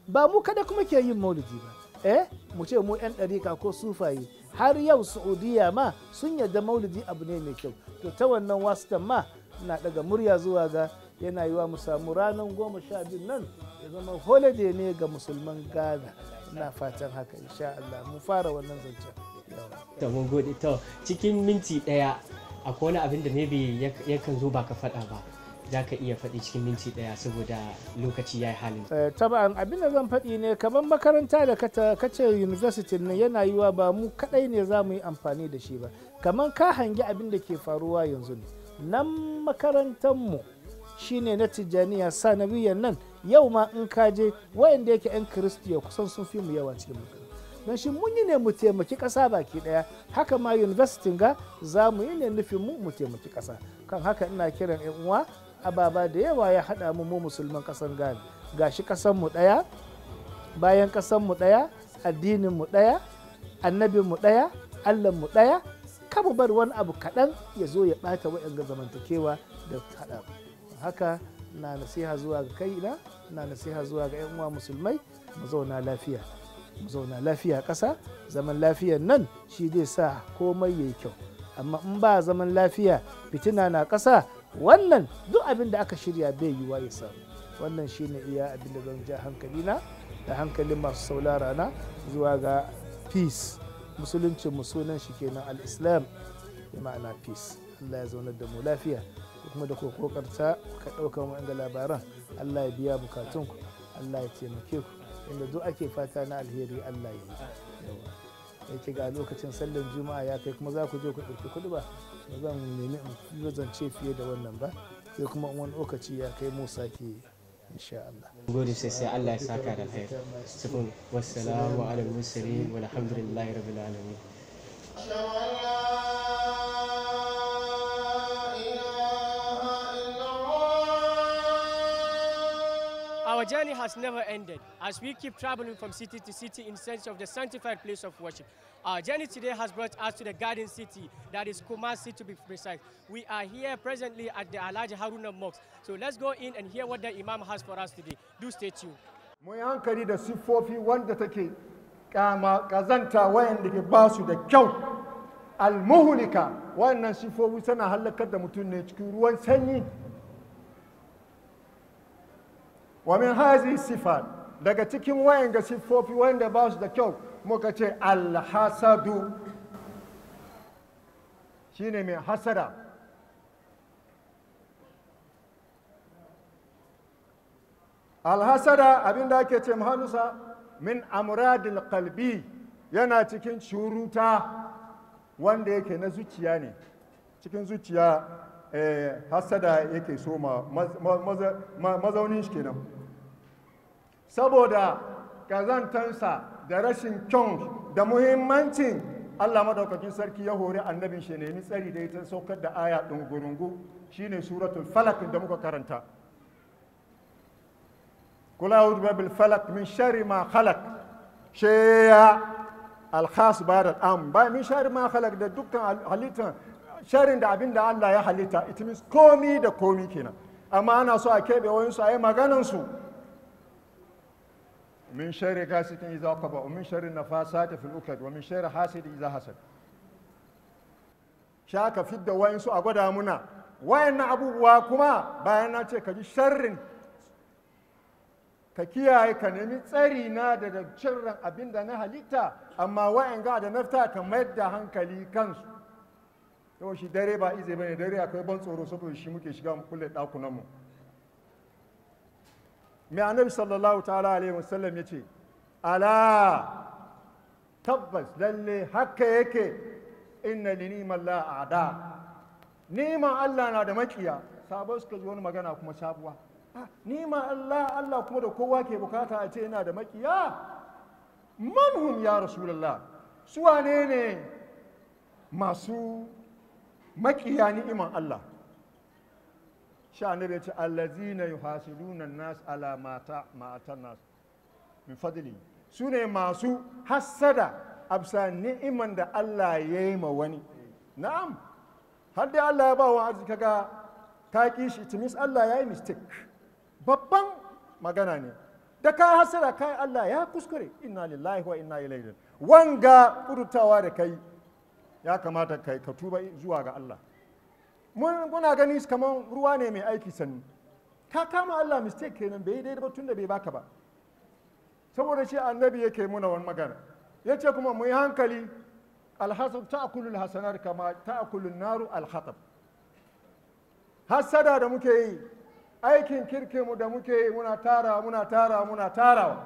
Ba mu kada kuma ke yin maulidi ba. Eh mu ce mu yan ɗarika ko sufaye. Har yau saudiya ma sun yarda maulidi abu ne mai kyau. To ta wannan wasitan ma na daga murya zuwa ga yana yiwa mu samu ranar goma sha biyu nan ya zama holiday ne ga musulman ghana. Na fatan haka insha Allah. Mu fara wannan zancen. To mun gode. To cikin minti ɗaya akwai wani abin da maybe yakan zo ba ka faɗa ba. Za ka iya faɗi cikin minti ɗaya saboda lokaci ya yi halin. taban abin da zan faɗi ne kamar makaranta da kace university ne yana yiwa ba mu kaɗai ne za mu yi amfani da shi ba. Kamar ka hangi abin da ke faruwa yanzu ne. Nan makarantarmu shine na tijjaniya sanawiyan nan yau ma in ka je wayanda yake 'yan kiristiya kusan sun fi mu yawa cikin makaranta don shi mun yi ne mu taimaki ƙasa baki ɗaya. Haka ma university ga za mu yi ne nufin mu mu taimaki ƙasa. Kan haka ina kiran 'yan uwa ababa da yawa ya haɗa mu mu musulman ƙasan Ghana. Gashi ƙasan mu ɗaya bayan ƙasan mu ɗaya addinin mu ɗaya annabin mu ɗaya Allah mu ɗaya. Kama bar wani abu kaɗan ya zo ya ɓata wa'yan zamantakewa da haɗa mu. Haka na nasiha zuwa ga kaina na nasiha zuwa ga 'yan uwa musulmai mu zauna lafiya. Mu zauna lafiya ƙasa. Zaman lafiyan nan shi zai sa komai yayi kyau. Amma in ba zaman lafiya fitina na ƙasa wannan duk abin da aka shirya bai yiwuwa ya samu. Wannan shine iya abin da zan ja hankali na da hankalin masu saulara na zuwa ga peace. Musulunci mu sunan shi kenan al-islam. Ma'ana peace. Allah ya zaunar da mu lafiya. Kuma da kokarta ka ɗauka mu inga labaran. Allah ya biya bukatunku Allah ya taimake ku. Inda duk ake fata na alheri Allah ya yi. Yake ga lokacin sallar juma'a ya kai kuma za ku je ku ɗauki kuɗi ba. Ba zan nemi in zance fiye da wannan ba. Sai kuma wani lokaci ya kai mu sake insha Allah. Gode sai Allah ya saka da kai sifin wassalamu ala mursalin walhamdulillahi rabbil alamin. Our journey has never ended as we keep traveling from city to city in search of the sanctified place of worship. Our journey today has brought us to the garden city, that is Kumasi to be precise. We are here presently at the Alhaji Haruna Mosque. So let's go in and hear what the Imam has for us today. Do stay tuned. kama kazanta ke ba su da kyau almuhulika siffofi tana halakar da mutum ne cikin ruwan sanyi wa min hazi sifat. Daga cikin wayanga siffofi wanda ba su da kyau muka ce alhasadu. Shine mai hasada. Alhasada abin da ake ce mahanusa min amradil qalbi yana cikin shuruta wanda yake na zuciya ne. Cikin zuciya eh, hasada yake so ma mazaunin shi kenan. Saboda kazantansa da rashin kyan da muhimmancin allah madaukakin sarki ya hori annabin shi nemi tsari da ita saukar da aya ɗungurungu. Shine suratul falak da muka karanta. Kula a'udhu bil falak min sharri ma khalaq. Shay'a al khas ba'da am ba min sharri ma khalaq da dukkan halittan sharin da abin da Allah ya halitta. It means komi da komi kenan. Amma ana so a keɓe wayansu a yi maganan gasikin idza qaba wa min sharri nafasati fil ukad wa min sharri hasidi idza hasad shaka fidda wayansu a gwada muna wayannan abubuwa kuma bayan na ce ka ji sharrin ka kiyaye ka nemi tsari na da da cirran abin da na halitta amma wa'yan ga da nafta ka mayar da hankali kansu yau shi dare ba ize ba ne dare akwai ban tsoro saboda shi muke shiga mu kulle ɗakunanmu mai annabi sallallahu ta'ala alaihi wasallam ya ce ala tabbas lalle haka yake. Inna li niman la a'da. Niman Allah na da makiya. Sabon suka ji wani magana kuma sabuwa. Nima Allah Allah kuma da kowa ke buƙata a ce yana da makiya? Manhum ya rasulullah? Su wane ne? Masu makiya ni'iman Allah. Sha'anar ya ce allazina yuhasiduna nas ala mata ma'atan nas. Min fadli. Su ne masu hassada absa ni'iman da Allah ya yi ma wani. Na'am. Har dai Allah ya ba wa arziki ga ka kishi timis Allah ya yi mistake. Babban magana ne. Da ka hasara kai Allah ya kuskure. Inna lillahi wa inna ilaihi wanga furtawa da kai ya kamata kai ka tuba zuwa ga Allah. Muna gani kamar ruwa ne mai aiki sannu. Ka kama Allah mistake kenan bai daidai ba tun da bai baka ba. Saboda shi annabi yake muna wani magana. Ya ce kuma mu yi hankali alhasab ta'kulu alhasanar kama ta'kulu naru alhatab hasada da muke yi aikin kirkinmu da muke yi muna tara muna tara muna tarawa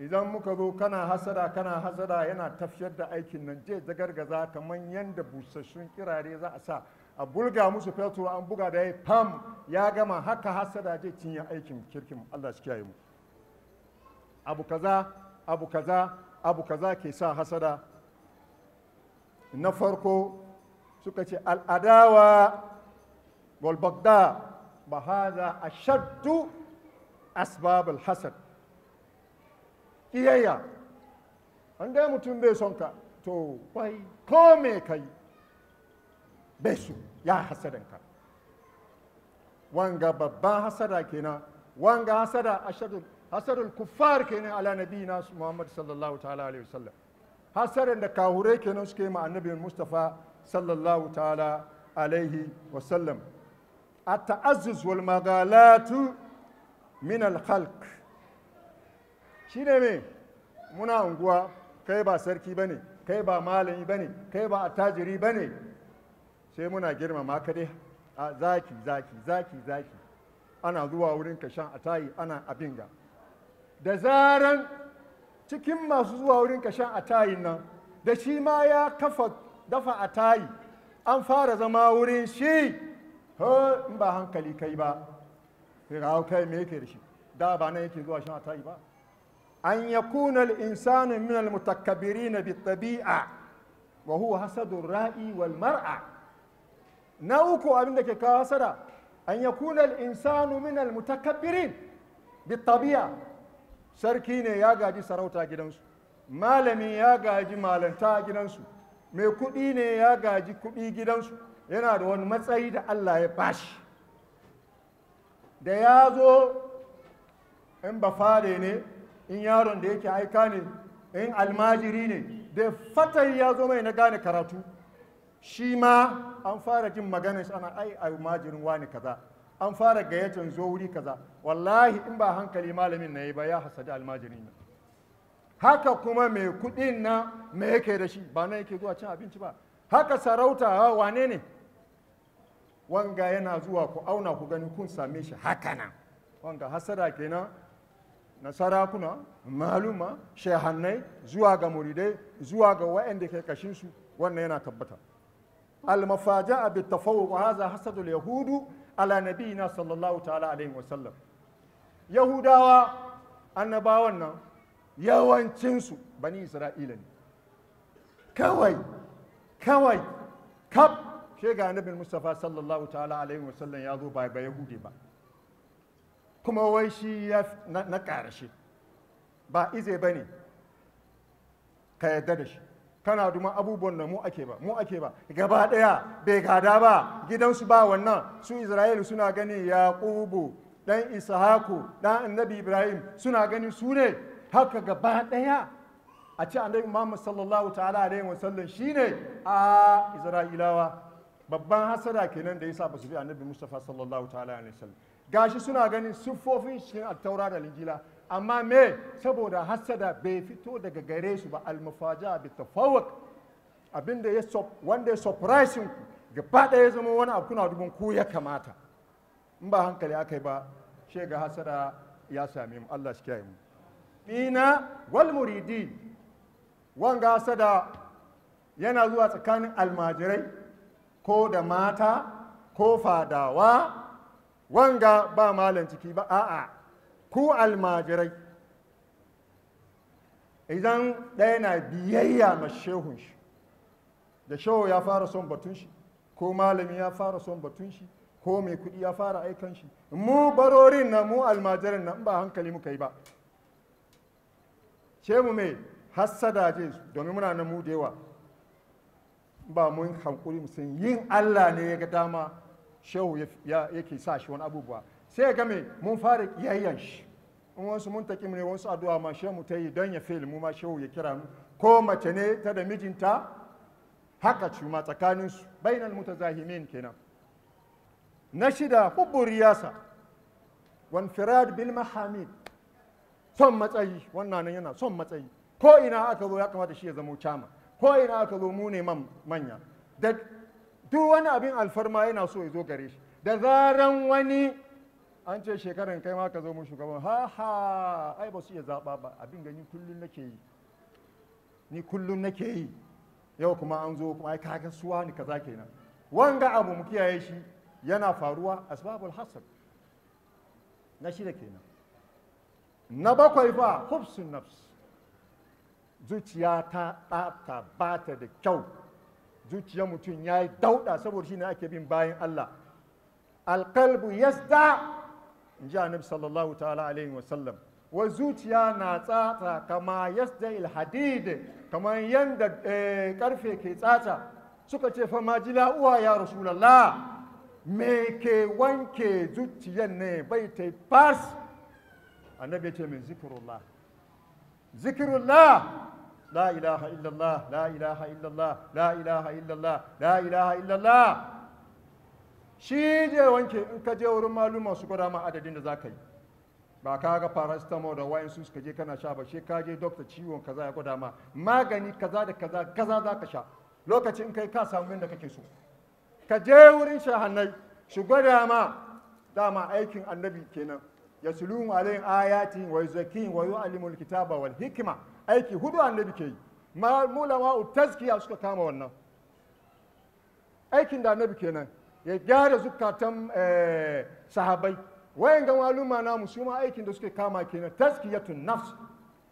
idan muka zo kana hasada kana hasada yana tafiyar da aikin nan je zagargaza kamar yadda busassun kirare za a sa. A bulga musu fetur an buga da ya fam ya gama haka hasada je cinye aikin kirkin Allah shi kiyaye mu. Abu kaza abu kaza abu kaza ke sa hasada. Na farko suka ce al'adawa wal bagda ba hada ashaddu asbab al-hasad. Kiyayya. An dai mutum bai son ka. To bai ko me kai bai ya hasadan ka wanga babban hasada kenan wanga hasada ashaddu hasadul kuffar kenan ala nabiyina muhammad sallallahu ta'ala alaihi wasallam hasadan da kahure kenan suke ma annabi mustafa sallallahu ta'ala alaihi wasallam a ta'azzuz wal magalatu min al-khalq shi ne me? Muna unguwa kai ba sarki ba ne kai ba malami ba ne kai ba attajiri ba ne sai muna girmama ka dai. A zaki zaki zaki zaki. Ana zuwa wurin ka shan atayi ana abin ga. Da zaran cikin masu zuwa wurin ka shan atayin nan da shi ma ya kafa dafa atayi an fara zama wurin shi. Ho in ba hankali kai ba. Kai ga kai me yake da shi? Da ba nan yake zuwa shan atayi ba. An yakuna al-insanu min al-mutakabbirin bi tabi'a wa huwa hasadu ra'i wal mar'a. Na uku abin da ke kawo hasada an yakuna al-insanu min al-mutakabbirin bi tabi'a sarki ne ya gaji sarauta gidansu malami ya gaji malanta gidansu mai kuɗi ne ya gaji kuɗi gidansu. Yana da wani matsayi da Allah ya bashi. Da ya zo in ba fare ne in yaron da yake aika ne in almajiri ne da fatan ya zo mai na gane karatu. Shi ma an fara jin maganar shi ana ai almajirin wani kaza. An fara gayyatar zo wuri kaza. Wallahi in ba hankali malamin na yi ba ya hasadi almajirin nan. Haka kuma mai kuɗin na me yake da shi? Ba na yake zuwa cin abinci ba. Haka sarauta ha, wane ne? Wanga yana zuwa ku auna ku gani kun same shi haka nan. Wanga hasada kenan. Na sarakuna maluma shehannai zuwa ga muridai zuwa ga waɗanda ke kashinsu wannan yana tabbata. المفاجأة بالتفوق وهذا حسد اليهود على نبينا صلى الله تعالى عليه وسلم يهودا annabawan nan yawancinsu bani isra'ila ne kawai kawai kaf shi ga annabin mustafa sallallahu ta'ala alaihi wasallam ya zo ba ba yahudi ba kuma wai shi ya na, na ƙarashe ba ize ba ne ka yadda da shi kana duma abubuwan da mu ake ba mu ake ba. Gaba ɗaya bai gada ba. Gidansu ba wannan. Su isra'ila suna gani yaqubu dan ishaku dan annabi ibrahim suna gani su ne. Haka gaba ɗaya a ce annabi muhammad sallallahu ta'ala alaihi wasallam shine a isra'ilawa. Babban hasada kenan da yasa ba su bi annabi mustafa sallallahu ta'ala alaihi wasallam. Gashi suna ganin siffofin shi a taura da linjila. Amma me? Saboda hasada bai fito daga gare su ba almufaja bi tafawuk abin da ya wanda ya surprise ku gaba ɗaya ya zama wani abu kuna dubin ku ya kamata. In ba hankali aka yi ba she ga hasada ya same mu. Allah shi kiyaye mu. Ina wal muridi. Wanga hasada yana zuwa tsakanin almajirai ko da mata ko fadawa. Wanga ba malam ciki ba a'a. Ku almajirai. Idan ɗaya na biyayya ma shehun shi da shehu ya fara son batun shi ko malami ya fara son batun shi ko mai kuɗi ya fara aikan shi mu barorin na mu almajiran na ba hankali muka yi ba. Ce mu mai hassada je domin muna nan mu da yawa. Ba mun hankuri mu yin allah ne ya ga dama shehu yake sa shi wani abubuwa. Sai ga me mun fara yayyan shi. In wasu mun taƙi ne wasu addu'a ma shehu ta yi don ya fail mu ma shehu ya kira mu. Ko mace ne ta da mijinta haka cuma tsakanin su bainal mutazahimin kenan. Na shida hubbu riyasa. Wan firad bil mahamid. Son matsayi. Wannan nan yana son matsayi. Ko ina aka zo ya kamata shi ya zama chama ko ina aka zo mu ne manya. Duk wani abin alfarma yana so ya zo gare shi. Da zaran wani an ce shekaran kai ma ka zo mu shugaban. Ha ha ai ba su iya zaɓa ba. Abin gani kullum nake yi. Ni kullum nake yi. Yau kuma an zo kuma ai kaga suwa ni kaza kenan. Wanga abu mu kiyaye shi yana faruwa. Asbabul hasad. Na shida kenan. Na bakwai fa hubsun nafs. Zuciya ta ɓata bata da kyau. Zuciyar mutum ya yi dauɗa saboda shi ne ake bin bayan Allah. Alƙalbu yasda in ji annabi sallallahu ta'ala alaihi wasallam wa zuciya na tsatsa kama yasda ilhadid kamar yadda ƙarfe ke tsatsa. Suka ce fa majila uwa ya rasulallah me ke wanke zuciyar ne bai ta fas? Annabi ya ce min zikirullah zikirullah la ilaha illallah la ilaha illallah la ilaha illallah la ilaha illallah. Shi je wanke in ka je wurin maluma su gwada ma adadin da za ka yi. Ba ka ga paracetamol da wayan su suka je kana sha ba shi ka je dokta ciwon kaza ya gwada ma magani kaza da kaza kaza za ka sha. Lokacin kai ka samu yadda kake so. Ka je wurin shahannai su gwada ma dama aikin annabi kenan. Ya sulun alayhim ayatin wa yuzakkihim wa yu'allimul kitaba wal hikma. Aiki huɗu annabi ke yi. Ma mulama tazkiya suka kama wannan. Aikin da annabi kenan. Ya gyara zukatan eh, sahabai wayan ga maluma namu su ma aikin da suke kama kenan tazkiyatun nafs.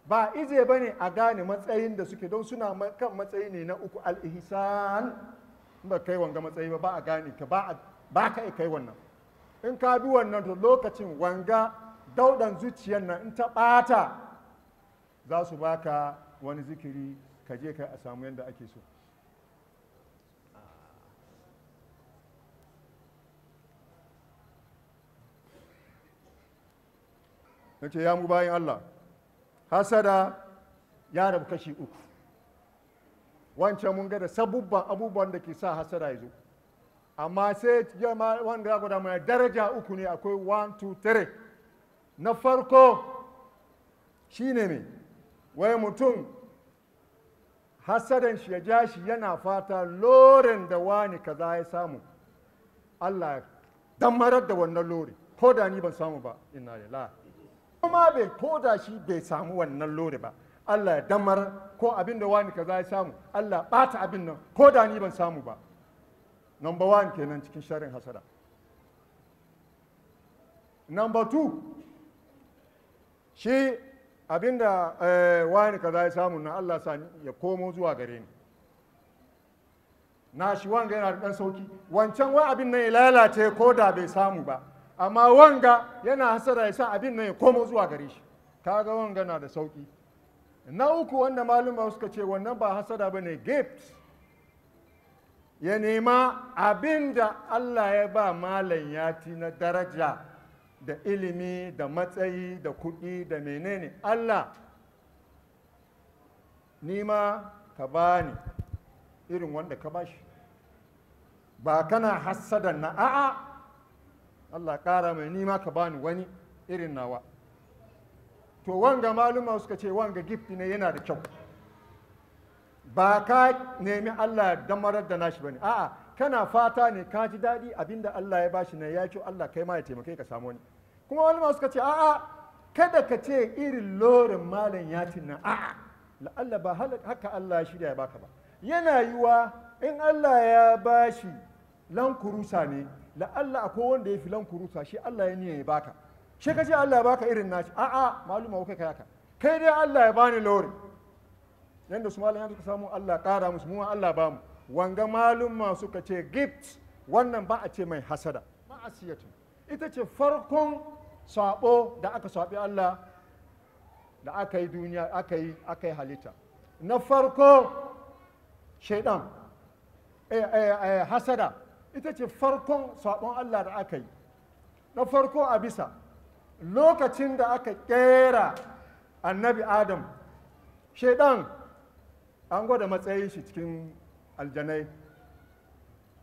Ba ize ba ne a gane matsayin da suke don suna kan matsayi ne na uku al-ihsan. Ba kai wanga matsayi ba ba a gane ka ba ba ka kai wannan. In ka bi wannan to lokacin wanga daudan zuciyar nan in ta ɓata za su baka wani zikiri ka je ka a samu yadda ake so. Ce ya mu bayan Allah hasada ya rabu kashi uku. Wancan mun ga da sabubban abubuwan da ke sa hasada ya zo. Amma sai jama wanda ya gwada mana daraja uku ne akwai 1 2 3 na farko shine mai wai mutum hasadan shi ya ja shi yana fata loren da wani kaza ya samu. Allah ya damarar da wannan lori ko da ni ban samu ba. Inna lillahi. Kuma bai ko da shi bai samu wannan lori ba. Allah ya damar ko abin da wani kaza ya samu Allah bata abin nan ko da ni ban samu ba. Number one kenan cikin sharin hasada. Number two shi abin da eh, wani kaza ya samu na Allah sa ya komo zuwa gare ni. Na shi wanga yana da ɗan sauƙi. Wancan wa abin nan ya lalace ko da bai samu ba. Amma wanga yana hasara ya sa abin nan ya komo zuwa gare shi. Kaga wanga na da sauƙi na uku wanda maluma suka ce wannan ba hasada ba ne gift. Ya nema abin da Allah ya ba malam yati na daraja da ilimi da matsayi da kuɗi da menene. Allah nima ka bani irin wanda ka bashi ba kana hassada na a'a Allah ƙara mai nima ka bani wani irin nawa. To wanga maluma suka ce wanga gift ne yana da kyau. Ba ka nemi Allah damarar da nashi ba ne a'a kana fata ne ka ji daɗi abin da Allah ya bashi ne ya ce Allah kai ma ya taimake ka samu wani. Kuma wani ma suka ce a'a kada ka ce irin lorin malam yatin nan a'a la'alla ba haka Allah ya shirya ya baka ba. Yana yiwa in Allah ya bashi lankurusa ne la'alla akwai wanda ya fi lankurusa shi Allah ya niyan ya baka. Shi ka ce Allah ya baka irin nashi. A'a maluma kai kai haka. Kai dai Allah ya bani lori. Yanda su malam suka samu Allah kara musu mu Allah ba mu. Wanga maluma suka ce gift wannan ba a ce mai hasada. Ma'asiyatu ita ce farkon sabo da aka saɓi Allah da aka yi duniya aka yi aka yi halitta. Na farko shaidan. Hasada. Ita ce farkon sabon Allah da aka yi. Na farko a bisa lokacin da aka kera annabi adam shaidan an gwada matsayin shi cikin aljanai.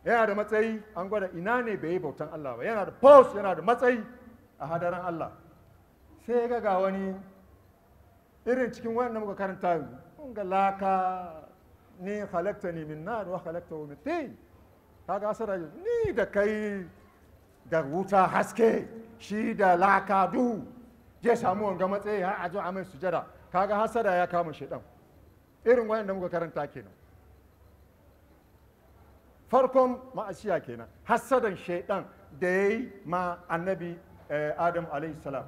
Yana da matsayi an gwada ina ne bai yi bautan Allah ba. Yana da post yana da matsayi a hadaran Allah. Sai ga ga wani irin cikin wannan muka karanta ga laka ni halakta ni min nar wa halakta min tin. Kaga asara ni da kai da wuta haske shi da laka je samu wanga matsayi har a zo a mai sujada. Kaga hasada ya kama shedan. Irin wayan da muka karanta kenan. Farkon ma'asiya kenan. Hasadan shaidan da ya yi ma annabi adam salam.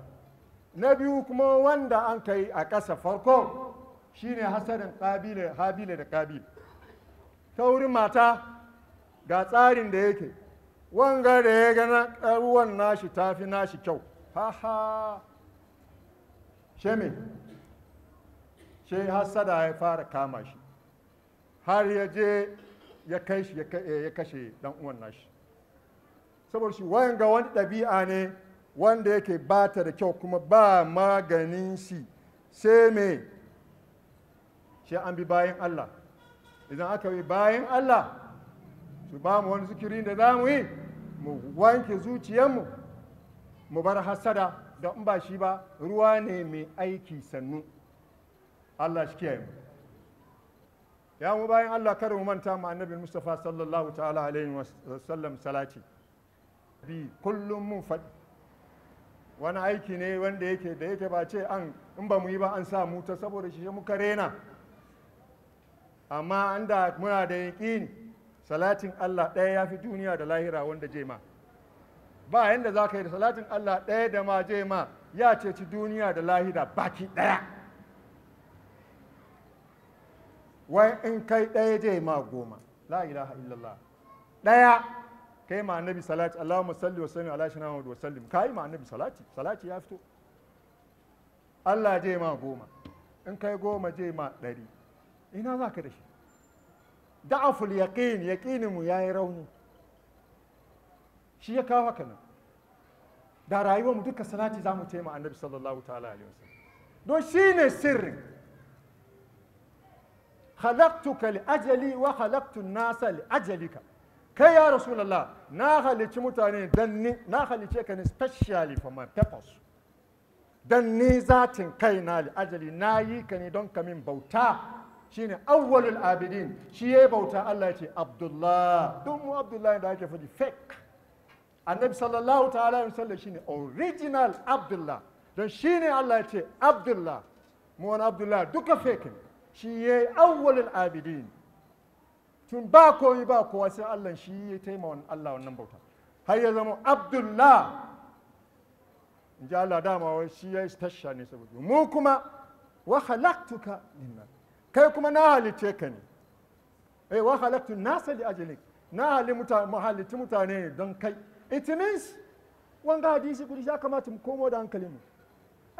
Na biyu kuma wanda an kai a ƙasa farko shine hasadan habila da kabil ta wurin mata ga tsarin da yake. Wanga da ya gana ƙaruwan nashi tafi nashi kyau. Ha ha. Sheme shi hasada ya fara kama shi. Har ya je ya kai shi ya kashe dan uwan nashi. Saboda shi wayan ga wani ɗabi'a ne wanda yake bata da kyau kuma ba maganin shi. Sai me? Shi an bi bayan Allah. Idan aka bi bayan Allah su ba mu wani zikiri da za mu yi mu wanke zuciyarmu mu bar hasada da in ba shi ba ruwa ne mai aiki sannu. Allah shi kiyaye mu. Ya mu bayan Allah kada mu manta mu annabi Mustafa sallallahu ta'ala alaihi wa sallam salati. Bi kullum mun faɗi. Wani aiki ne wanda yake da yake ba ce an in ba mu yi ba an sa mu ta saboda shi muka rena. Amma an da muna da yaƙini salatin Allah ɗaya ya fi duniya da lahira wanda je ma. Ba yanda za ka yi da salatin Allah ɗaya da ma je ma ya ceci duniya da lahira baki ɗaya. Wai in kai ɗaya je ma goma. La ilaha illallah. Ɗaya kai ma annabi salati. Allahumma salli wa sallim ala shina wa sallim. Kai ma annabi salati. Salati ya fito. Allah je ma goma. In kai goma je ma ɗari. Ina za ka da shi? Da'aful yaqin yaqinin mu yayi rauni. Shi ya kawo haka nan. Da rayuwar mu duka salati za mu taima annabi sallallahu ta'ala alaihi wasallam. Don shine sirrin khalaqtuka li ajali wa khalaqtu an-nasa li ajalika. Kai ya rasulullah na halici mutane dan ni na halice ka ne specially zatin kai na li ajali na ka ne don kamin bauta. Shine awwalul abidin. Shi ya bauta Allah ya ce Abdullah. Duk mu Abdullah da ake faɗi fake. Annabi sallallahu ta'ala alaihi wasallam shine original Abdullah. Don shine Allah ya ce Abdullah. Mu wani Abdullah duka fake shi ya awwalul abidin. Tun ba koyi ba kowa sai Allah shi ya taima wannan Allah wannan bauta. Har ya zama Abdullah. In ji Allah dama wai shi ya tasha ne saboda. Mu kuma wa khalaqtuka linnas kai kuma na halice ka ne. Eh wa khalaqtu nasa li ajlik. Na halitti mutane don kai. It means wanga hadisi kuɗi ya kamata mu komo da hankalin mu.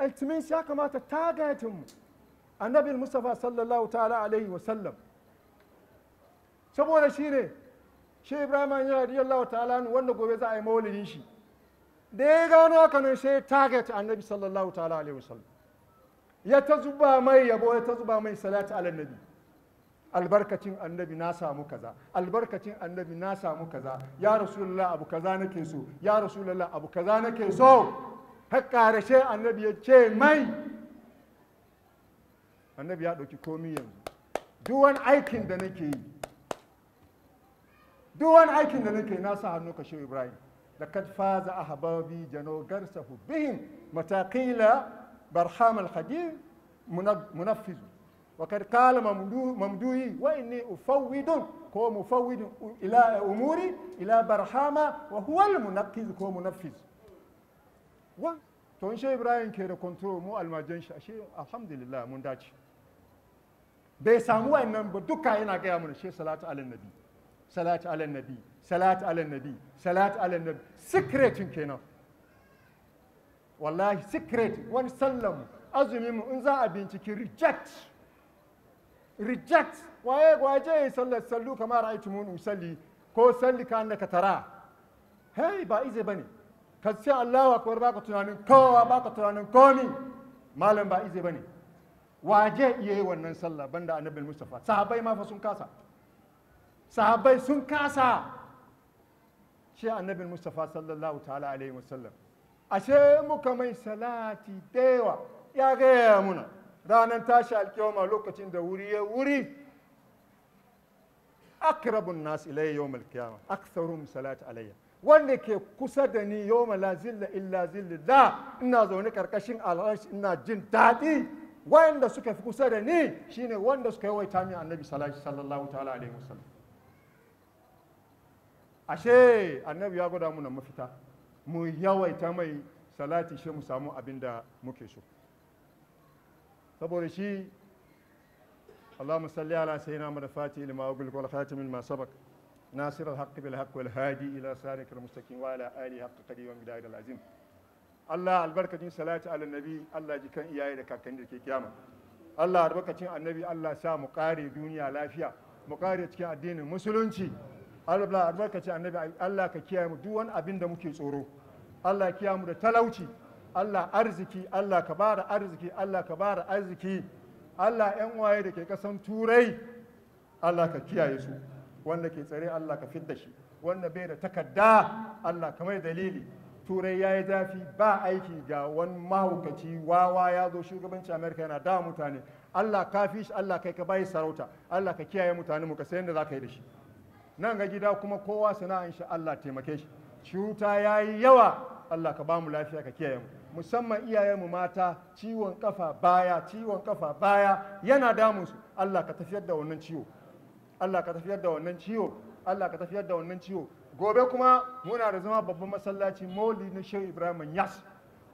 It means ya kamata tagatin mu. Annabi mustafa sallallahu ta'ala alaihi wa sallam. Saboda shi ne shi ibrahim ya radiyallahu ta'ala wanda gobe za a yi maulidin shi. Da ya gano haka ne sai target annabi sallallahu ta'ala alaihi wa sallam. ya ta zuba mai yabo ya ta zuba mai salatu ala nabi. Albarkacin annabi na samu kaza. Albarkacin annabi na samu kaza. Ya rasulullah abu kaza nake so. Ya rasulullah abu kaza nake so. Har ƙarashe annabi ya ce mai annabi ya ɗauki komi yanzu. Duk wani aikin da nake yi duk wani aikin da nake na sa hannu kashe ibrahim. Da kad faza ahbabi janogarsa bihim matakila برحام الحديث منفذ وقد قال ممدوي وإني أفوض كو مفوض إلى أموري إلى برحامة وهو المنقذ كو منفذ و to shi ibrahim ke da control mu almajan shi ashe alhamdulillah mun dace bai samu wannan ba duka yana gaya mana shi salatu ala nabi salatu ala nabi salatu ala nabi salatu ala nabi secretin kenan wallahi secret wani sallan azumin in za a binciki reject. Reject. Waye waje ya sallar sallu kamar aitu mun usalli ko salli ka annaka tara. Hey ba ize ba ne. Ka ce Allahu akbar baka tunanin kowa baka tunanin komi. Malam ba ize ba ne. Waje iya yi wannan sallah banda annabi mustafa sahabbai ma fa sun kasa. Sahabbai sun kasa. Shi annabi mustafa sallallahu ta'ala alaihi wasallam. Ashe muka mai salati dewa ya gaya muna ranar tashi alkiyama lokacin da wuri ya wuri akrabun nas ilayya yawm alkiyama aktharum salati alayya. Wanda ke kusa da ni yawma la zilla illa ina zaune ƙarƙashin al'arshi ina jin daɗi. Wanda suka fi kusa da ni shine wanda suka yawaita min annabi sallallahu ta'ala alaihi wasallam ashe annabi ya gwada muna mafita. mu yawaita mai salati shi mu samu abin da muke so saboda shi اللهم صل على سيدنا محمد الفاتح لما أغلق والخاتم لما سبق ناصر الحق بالحق والهادي إلى صراطك المستقيم وعلى آله حق قدير ومقدار العظيم Allah albarkacin salati ala nabi Allah ji kan iyaye da kakanni da ke kiyama Allah albarkacin annabi Allah sa mu kare duniya lafiya mu kare cikin addinin musulunci Allah albarkacin annabi Allah ka kiyaye mu duk wani abin da muke tsoro. Allah kiyaye mu da talauci. Allah arziki Allah ka bara arziki Allah ka bara arziki. Allah yan waye da ke kasan turai Allah ka kiyaye su. Wanda ke tsare Allah ka fidda shi. Wanda bai da takarda Allah ka mai dalili. Turai ya yi zafi ba aiki ga wani mahaukaci. Wawa ya zo shugabanci amerika yana da mutane. Allah ka fi shi Allah kai ka bayi sarauta. Allah ka kiyaye mutane mu ka sayan da za ka yi da shi. Nan ga gida kuma kowa sana'an shi Allah taimake shi. Cuta ya yi yawa Allah ka ba mu lafiya ka kiyaye mu. Musamman iyayenmu mata ciwon kafa baya ciwon kafa baya yana damun su. Allah ka tafiyar da wannan ciwo. Allah ka tafiyar da wannan ciwo. Allah ka tafiyar da wannan ciwo. Gobe kuma muna da zama babban masallaci moli na shehu ibrahim yas.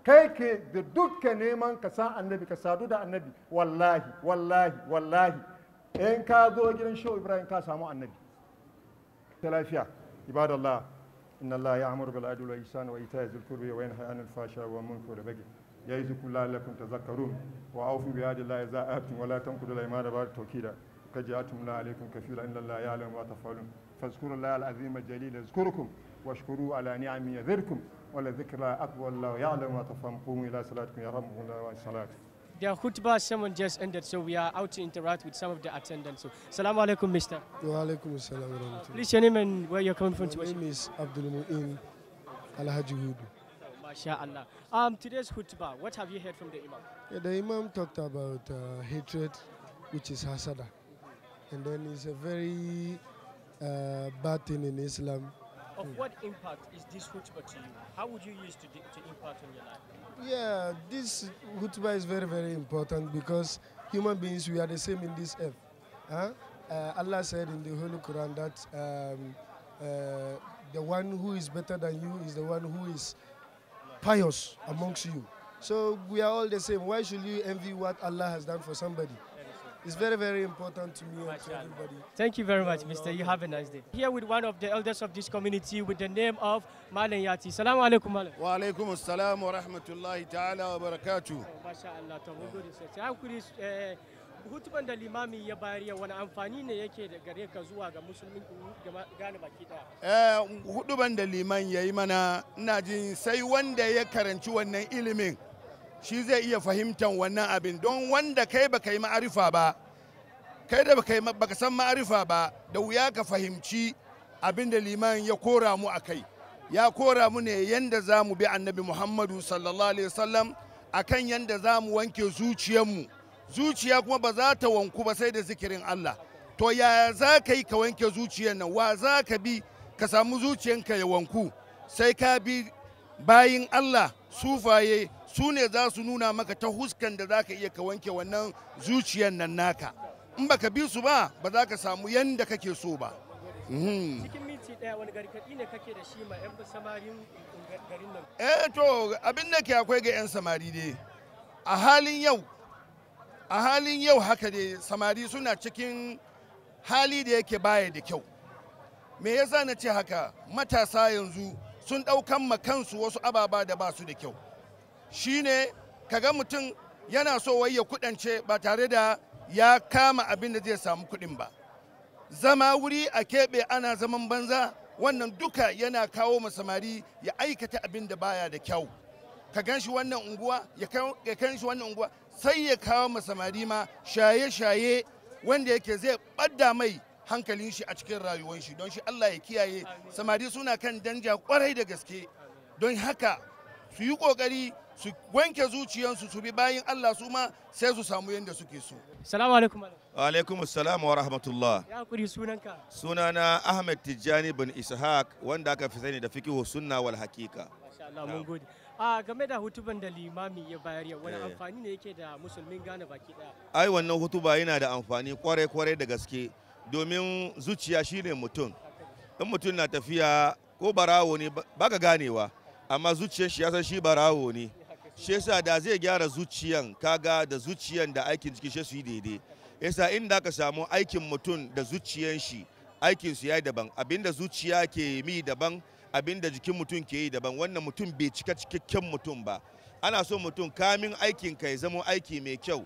Kai ke da dukkan neman ka san annabi ka sadu da annabi. Wallahi wallahi wallahi. In ka zo gidan shehu ibrahim ka samu annabi. تلافيا عباد الله إن الله يعمر بالعدل والإحسان وإيتاء ذي القربى وينهى عن الفحشاء والمنكر والبغي يعظكم لعلكم تذكرون. وأوفوا بعهد الله إذا عهدتم ولا تنقضوا الأيمان بعد توكيدا قد جاءتم لا عليكم كفيلا إن الله يعلم ما تفعلون. فاذكروا الله العظيم الجليل يذكركم واشكروا على نعمه يذركم. ولذكر الله أكبر الله يعلم ما تفعلون قوموا إلى صلاتكم يرحمكم الله وإن صلاتكم The khutbah sermon just ended, so we are out to interact with some of the attendants. So, Salaam alaikum, Mister. Wa alaikum assalam. Please, your name and where you're coming from. My name is Abdul Mu'in Alhaji Hudu. MashaAllah. Um, today's khutbah, what have you heard from the Imam? Yeah, the Imam talked about uh, hatred, which is hasada. And then it's a very uh, bad thing in Islam. Of what impact is this khutbah to you? How would you use to, to impact on your life? Yeah, this khutbah is very, very important because human beings, we are the same in this earth. Huh? Uh, Allah said in the Holy Quran that um, uh, the one who is better than you is the one who is pious amongst you. So we are all the same. Why should you envy what Allah has done for somebody? It's very, very important to me and to everybody. Thank you very much, Mister. You have a nice day. Here with one of the elders of this community with the name of Malan Yati. Salaam alaikum, Malan. wa alaikum assalam wa rahmatullahi ta'ala wa barakatu Masha Allah, to mun gode sosai. Hakuri eh, hutuban da limami ya bayar yau wani amfani ne yake da gare ka zuwa ga musulmi gama- gane baki ɗaya. huduban da liman ya yi mana ina jin sai wanda ya karanci wannan ilimin shi zai iya fahimtan wannan abin. Don wanda kai baka yi ma'arifa ba kai da baka baka san ma'arifa ba da wuya ka fahimci abin da liman ya kora mu a kai. Ya kora mu ne yanda za mu bi annabi muhammadu sallallahu alaihi wasallam akan yanda za mu wanke zuciyarmu. Zuciya kuma ba za ta wanku ba sai da zikirin Allah. To ya za ka yi ka wanke zuciyar nan? Wa za ka bi ka samu zuciyanka ya wanku? Sai ka bi bayin Allah sufaye su ne za su nuna maka ta huskan da za ka iya ka wanke wannan zuciyar nan naka. In baka bi su ba ba za ka samu yanda kake so ba. Mhm. Cikin minti ɗaya wani gargaɗi ne kake da shi ma 'yan samarin garin nan. eh to abin da ke akwai ga 'yan samari dai. A halin yau a halin yau haka dai samari suna cikin hali da yake baya da kyau. Me yasa na ce haka? Matasa yanzu sun ɗaukan ma kansu wasu ababa da ba su da kyau. Shine kaga mutum yana so wai ya kudance ba tare da ya kama abin da zai samu kuɗin ba. Zama wuri a keɓe ana zaman banza wannan duka yana kawo ma samari ya aikata abin da baya da kyau. Ka gan shi wannan unguwa ya kan shi wannan unguwa sai ya kawo ma samari ma shaye-shaye wanda yake zai ɓadda mai hankalin shi a cikin rayuwar shi don shi Allah ya kiyaye samari suna kan danja ƙwarai da gaske don haka su yi ƙoƙari su wanke zuciyarsu su bi bayin Allah su ma sai su samu yadda suke so Salamu alaikum Malam. alaikum salam wa rahmatullah Ya haƙuri sunanka. sunana ahmed tijjani bin ishaq wanda aka fi sani da fikihu sunna wal hakika Masha Allah mun gode. A game da hutuban da limami ya bayar yau wani Eh. amfani ne yake da musulmin gane baki ɗaya. ai wannan hutuba yana da amfani ƙwarai ƙwarai da gaske domin zuciya shine mutum. In mutum na tafiya ko barawo ne ba- baka ganewa amma zuciyar shi ya san shi barawo ne. Shi yasa da zai gyara zuciyan kaga da zuciyan da aikin jiki shi su yi daidai. Yasa inda ka samu aikin mutum da zuciyan shi aikin su yayi daban. Abinda zuciya ke mi daban abin da jikin mutum ke yi daban. Wannan mutum bai cika cikakken mutum ba. Ana so mutum kamin aikin ka ya zama aiki mai kyau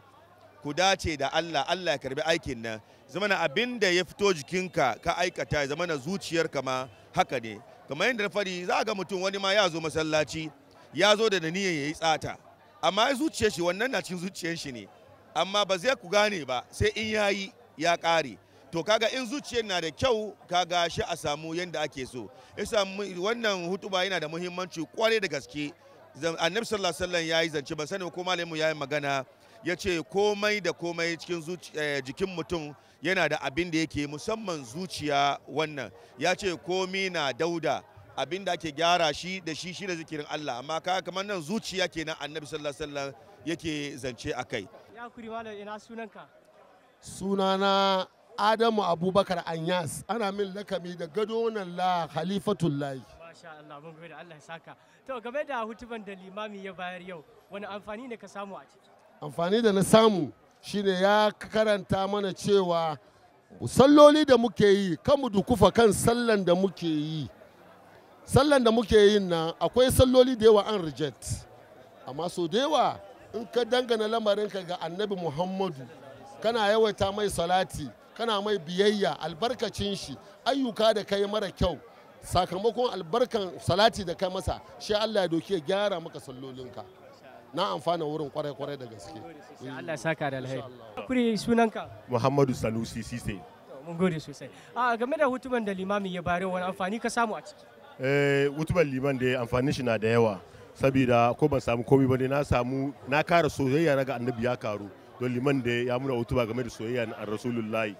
ku dace da Allah Allah ya karɓi aikin nan. Zamana abin da ya fito jikinka ka aikata ya zamana zuciyarka ma haka ne. Kamar yadda fari za ga mutum wani ma ya zo masallaci ya zo da niyyar ya yi tsata. Amma zuciyar shi wannan na cikin zuciyar shi ne. Amma ba zai ku gane ba sai in yayi ya ƙare. To kaga in zuciyar na da kyau kaga shi a samu yadda ake so. Yasa wannan hutuba yana da muhimmanci ƙwarai da gaske. Annabi sallallahu alaihi wasallam yayi zance ban sani ko malamu yayi magana ya ce komai da komai cikin jikin mutum yana da abin da yake musamman zuciya wannan. Ya ce komi na dauda abin da ake gyara shi da shi shi da zikirin Allah. Amma ka kamar nan zuciya kenan annabi sallallahu alaihi wasallam yake zance akai ya kuri malam ina sunanka? Sunana Adamu Abubakar Anyas. Ana min lakami da gado nan la Khalifatullahi. Masha Allah mun gode. Allah ya saka. To game da hutuban da limami ya bayar yau wani amfani ne ka samu a ciki? Amfani da na samu shine ya karanta mana cewa salloli da muke yi kan mu dukufa kan sallan da muke yi. Sallan da muke yin nan akwai salloli da yawa an reject. Amma so da yawa in ka dangana lamarinka ga annabi muhammadu kana yawaita mai salati kana mai biyayya albarkacin shi ayyuka da kai mara kyau sakamakon albarkan salati da kai masa shi allah ya doki ya gyara maka sallolinka na amfana wurin kwarai-kwarai da gaske. Allah saka da alheri. Kuri sunanka? Muhammadu Sanusi Sise. Mun gode sosai. A game da hutuban da limami ya bare wani amfani ka samu a ciki? Eh, hutuban liman da amfanin shi na da yawa. Sabida ko ban samu komai ba ne na samu na kara soyayya na ga annabi ya karu. Don liman da ya muna hutuba game da soyayya na Rasulullahi.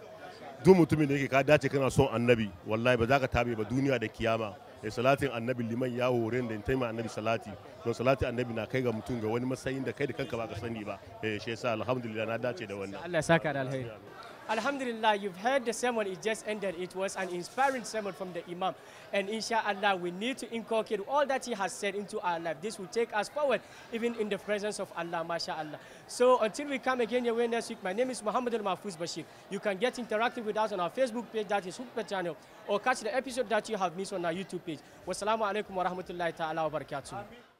Duk mutumin da yake ka dace kana son annabi wallahi ba za ka tabe ba duniya da kiyama. Da salatin annabi liman ya hore da taima annabi salati don salatin annabi na kai ga mutum ga wani matsayin da kai da kanka baka sani ba eh shi yasa alhamdulillah na dace da wannan Allah ya saka da alheri Alhamdulillah, you've heard the sermon, it just ended. It was an inspiring sermon from the Imam. And inshallah, we need to inculcate all that he has said into our life. This will take us forward, even in the presence of Allah, mashallah. So until we come again here next week, my name is Muhammad Al Mahfouz Bashir. You can get interactive with us on our Facebook page, that is Hukba channel, or catch the episode that you have missed on our YouTube page. Wassalamu alaikum wa rahmatullahi ta'ala wa barakatuh.